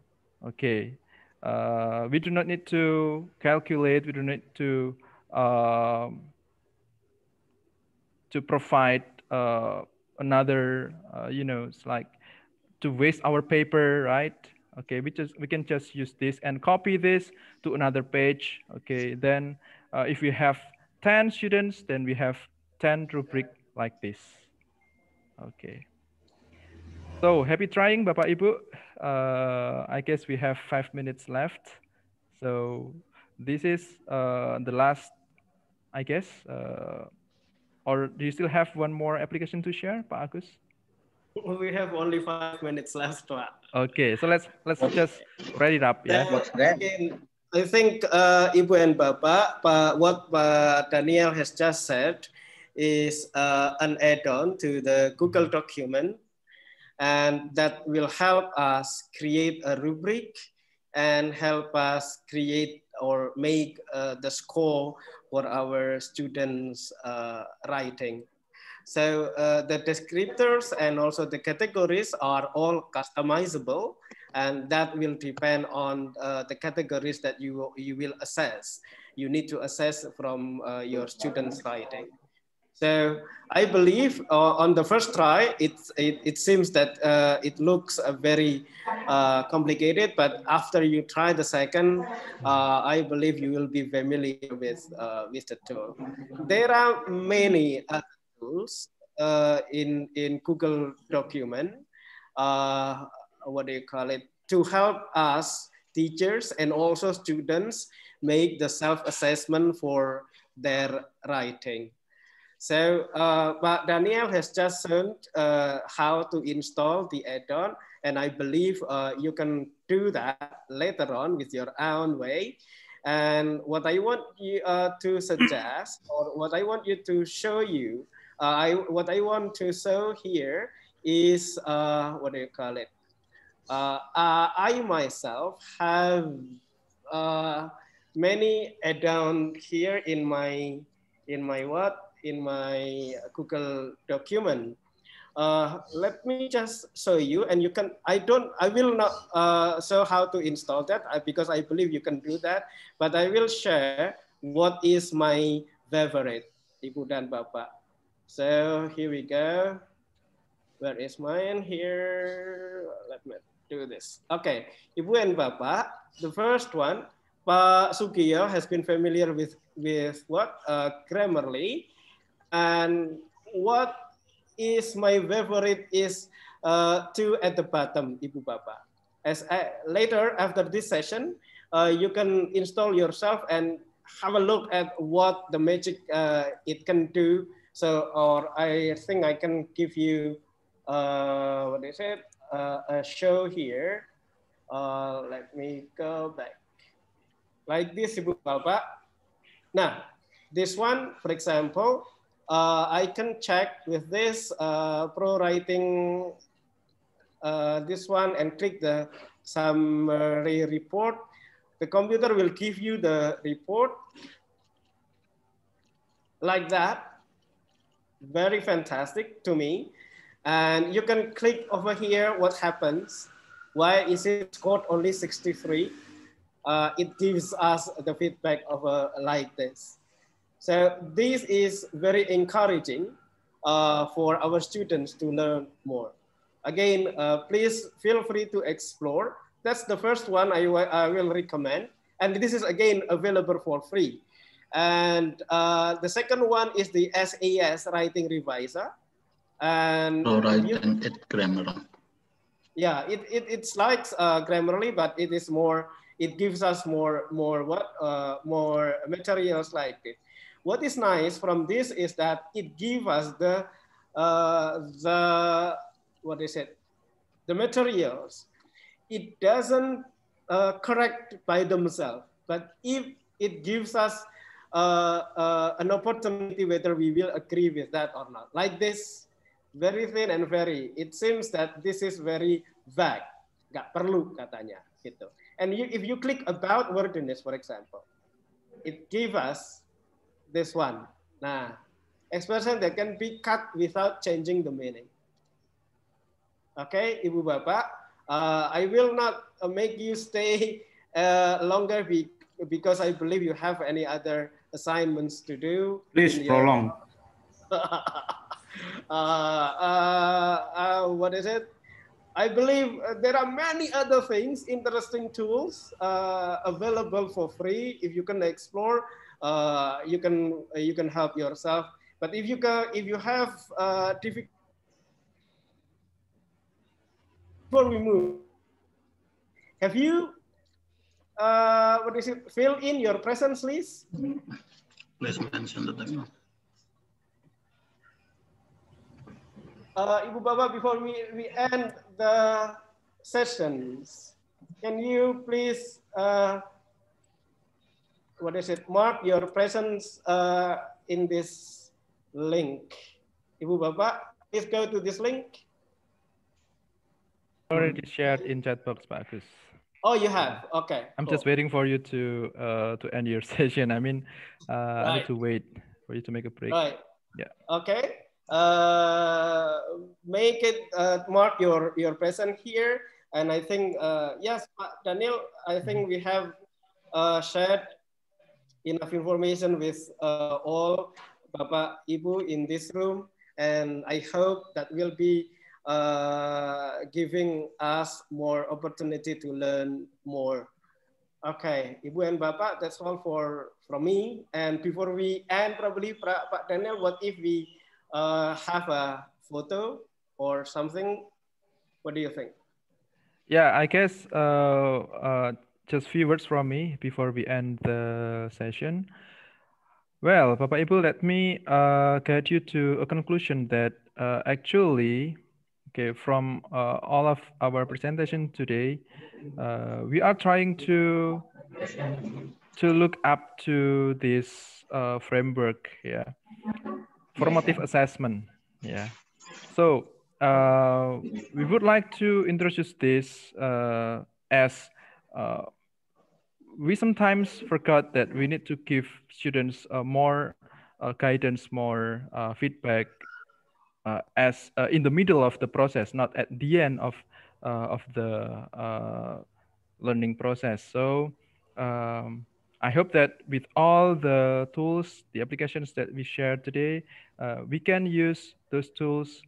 Okay. Uh, we do not need to calculate. We do not need to um, to provide uh, another, uh, you know, it's like to waste our paper, right? Okay, we just we can just use this and copy this to another page. Okay, then uh, if we have 10 students, then we have 10 rubric like this. Okay. So happy trying, Bapak Ibu. Uh, I guess we have five minutes left. So this is uh, the last, I guess, uh, or do you still have one more application to share, Pak Agus? We have only five minutes left. Okay, so let's let's just wrap it up. Yeah. What's that? Again, I think uh, Ibu and Bapak, uh, what uh, Daniel has just said is uh, an add-on to the Google document, and that will help us create a rubric and help us create or make uh, the score for our students uh, writing. So uh, the descriptors and also the categories are all customizable and that will depend on uh, the categories that you, you will assess. You need to assess from uh, your students writing. So I believe uh, on the first try, it, it, it seems that uh, it looks uh, very complicated, but after you try the second, I believe you will be familiar with, with the tool. There are many tools in, in Google document, what do you call it, to help us teachers and also students make the self-assessment for their writing. So uh, but Daniel has just shown uh, how to install the add-on and I believe uh, you can do that later on with your own way. And what I want you uh, to suggest or what I want you to show you, uh, I, what I want to show here is, uh, what do you call it? I myself have many add-on here in my, in my what? in my Google document. Uh, let me just show you and you can, I don't, I will not uh, show how to install that uh, because I believe you can do that, but I will share what is my favorite, Ibu dan Bapak. So here we go. Where is mine? Here, let me do this. Okay, Ibu and Bapak, the first one, Pak Sukiyo has been familiar with, with what? Uh, Grammarly. And what is my favorite is uh, two at the bottom, Ibu Bapak. As I, later after this session, uh, you can install yourself and have a look at what the magic uh, it can do. So, or I think I can give you, uh, what is it, uh, a show here. Uh, let me go back. Like this, Ibu Bapak. Now, this one, for example, uh, I can check with this uh, pro writing, uh, this one and click the summary report the computer will give you the report like that. Very fantastic to me. And you can click over here what happens. Why is it scored only 63? Uh, it gives us the feedback of a, like this. So this is very encouraging uh, for our students to learn more. Again, uh, please feel free to explore that's the first one I, I will recommend. And this is again available for free. And uh, the second one is the SAS Writing Reviser. And right, you, and it Grammarly. Yeah, it, it, it's like uh, Grammarly, but it is more, it gives us more, more what, uh, more materials like it. What is nice from this is that it gives us the, uh, the, what is it? The materials it doesn't uh, correct by themselves. But if it gives us uh, uh, an opportunity whether we will agree with that or not. Like this, very thin and very, it seems that this is very vague. Gak perlu katanya gitu. And you, if you click about wordiness, for example, it give us this one. Nah, expression that can be cut without changing the meaning. Okay, Ibu Bapak, uh, I will not uh, make you stay uh, longer be, because I believe you have any other assignments to do. Please prolong. Uh, uh, uh, what is it? I believe there are many other things, interesting tools available for free. If you can explore, you can you can help yourself. But if you can, if you have uh, difficult before we move, have you, uh, what is it, fill in your presence list? Please mention the time. Uh, Ibu Baba, before we, we end the sessions, can you please, uh, what is it, mark your presence uh, in this link. Ibu Baba, please go to this link already shared in chat box, Marcus. Oh, you have. Okay. I'm cool. just waiting for you to uh, to end your session. I mean, uh, right. I need to wait for you to make a break. Right. Yeah. Okay. Uh, make it uh, mark your your present here, and I think uh, yes, Daniel. I think we have uh, shared enough information with uh, all Bapak Ibu in this room, and I hope that will be uh, giving us more opportunity to learn more. Okay, Ibu and Bapak, that's all for from me. And before we end, probably Pak Daniel, what if we uh, have a photo or something? What do you think? Yeah, I guess uh, uh, just few words from me before we end the session. Well, Bapak Ibu, let me uh, get you to a conclusion that uh, actually Okay, from uh, all of our presentation today, uh, we are trying to to look up to this uh, framework, yeah, formative assessment, yeah. So uh, we would like to introduce this uh, as uh, we sometimes forgot that we need to give students more guidance, more feedback, uh, as uh, in the middle of the process, not at the end of uh, of the uh, learning process. So um, I hope that with all the tools, the applications that we shared today, uh, we can use those tools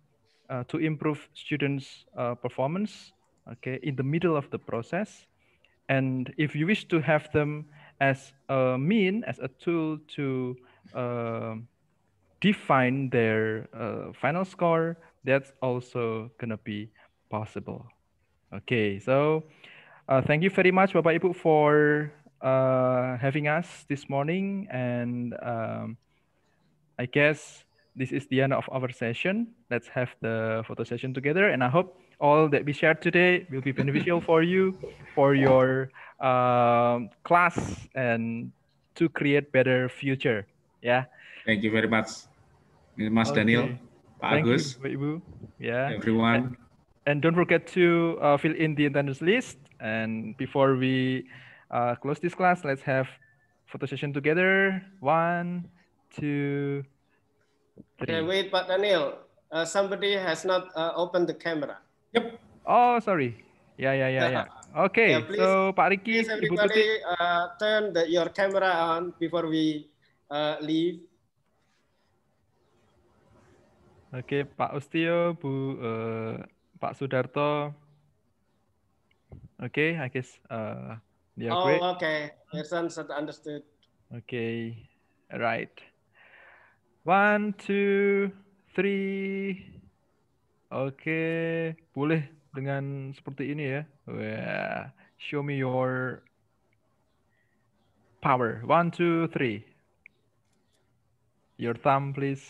to improve students' performance, okay, in the middle of the process. And if you wish to have them as a mean, as a tool to uh, define their uh, final score, that's also gonna be possible. Okay, so uh, thank you very much, Bapak Ibu, for uh, having us this morning. And um, I guess this is the end of our session. Let's have the photo session together. And I hope all that we shared today will be beneficial for you, for your um, class, and to create better future. Yeah. Thank you very much, Mas Okay. Daniel, Pak Thank Agus, you, Ibu. Yeah. everyone. And don't forget to uh, fill in the attendance list. And before we uh, close this class, let's have photo session together. One, two, Okay, three. wait, but Daniel, uh, somebody has not uh, opened the camera. Oh, sorry. Yeah, yeah, yeah, yeah. Okay, Yeah, please- so Pak Riki, Please, Ibu everybody, Tuti. uh, turn the, your camera on before we uh, leave. Oke, Pak Ustio, Bu uh, Pak Sudarto. Oke, I guess uh, are oh, great. okay. Person said understood. Okay, right. One, two, three. Oke, boleh dengan seperti ini ya. Wah, show me your power. One, two, three. Your thumb, please.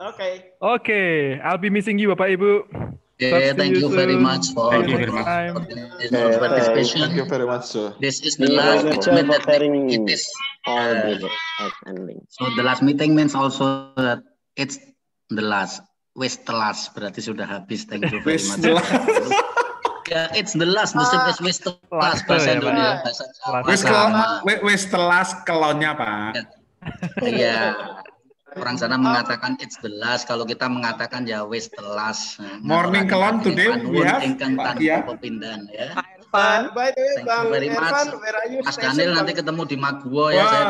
Okay. Okay, I'll be missing you, Bapak Ibu. Talk to thank you very soon. much for Thank you very much. time. this Okay, participation. thank you very much, sir. This is the you very last meeting that sharing it is. all uh, the. So the last meeting means also that it's the last. Wes telas berarti sudah habis. Thank you very much. Ya, it's the last. The same as wes telas Last bahasa ya. Indonesia. Bahasa Jawa Wes sama. kelon, we- wes telas kelonnya Pak. Iya. Orang sana mengatakan it's the last. Kalau kita mengatakan ya wes telas. Nah, Morning kelon today we have Pak Kia. pepindahan ya. By the way, Thank you Bang very much. Irfan, where are you Mas? Daniel nanti ketemu di Maguwo ya. Saya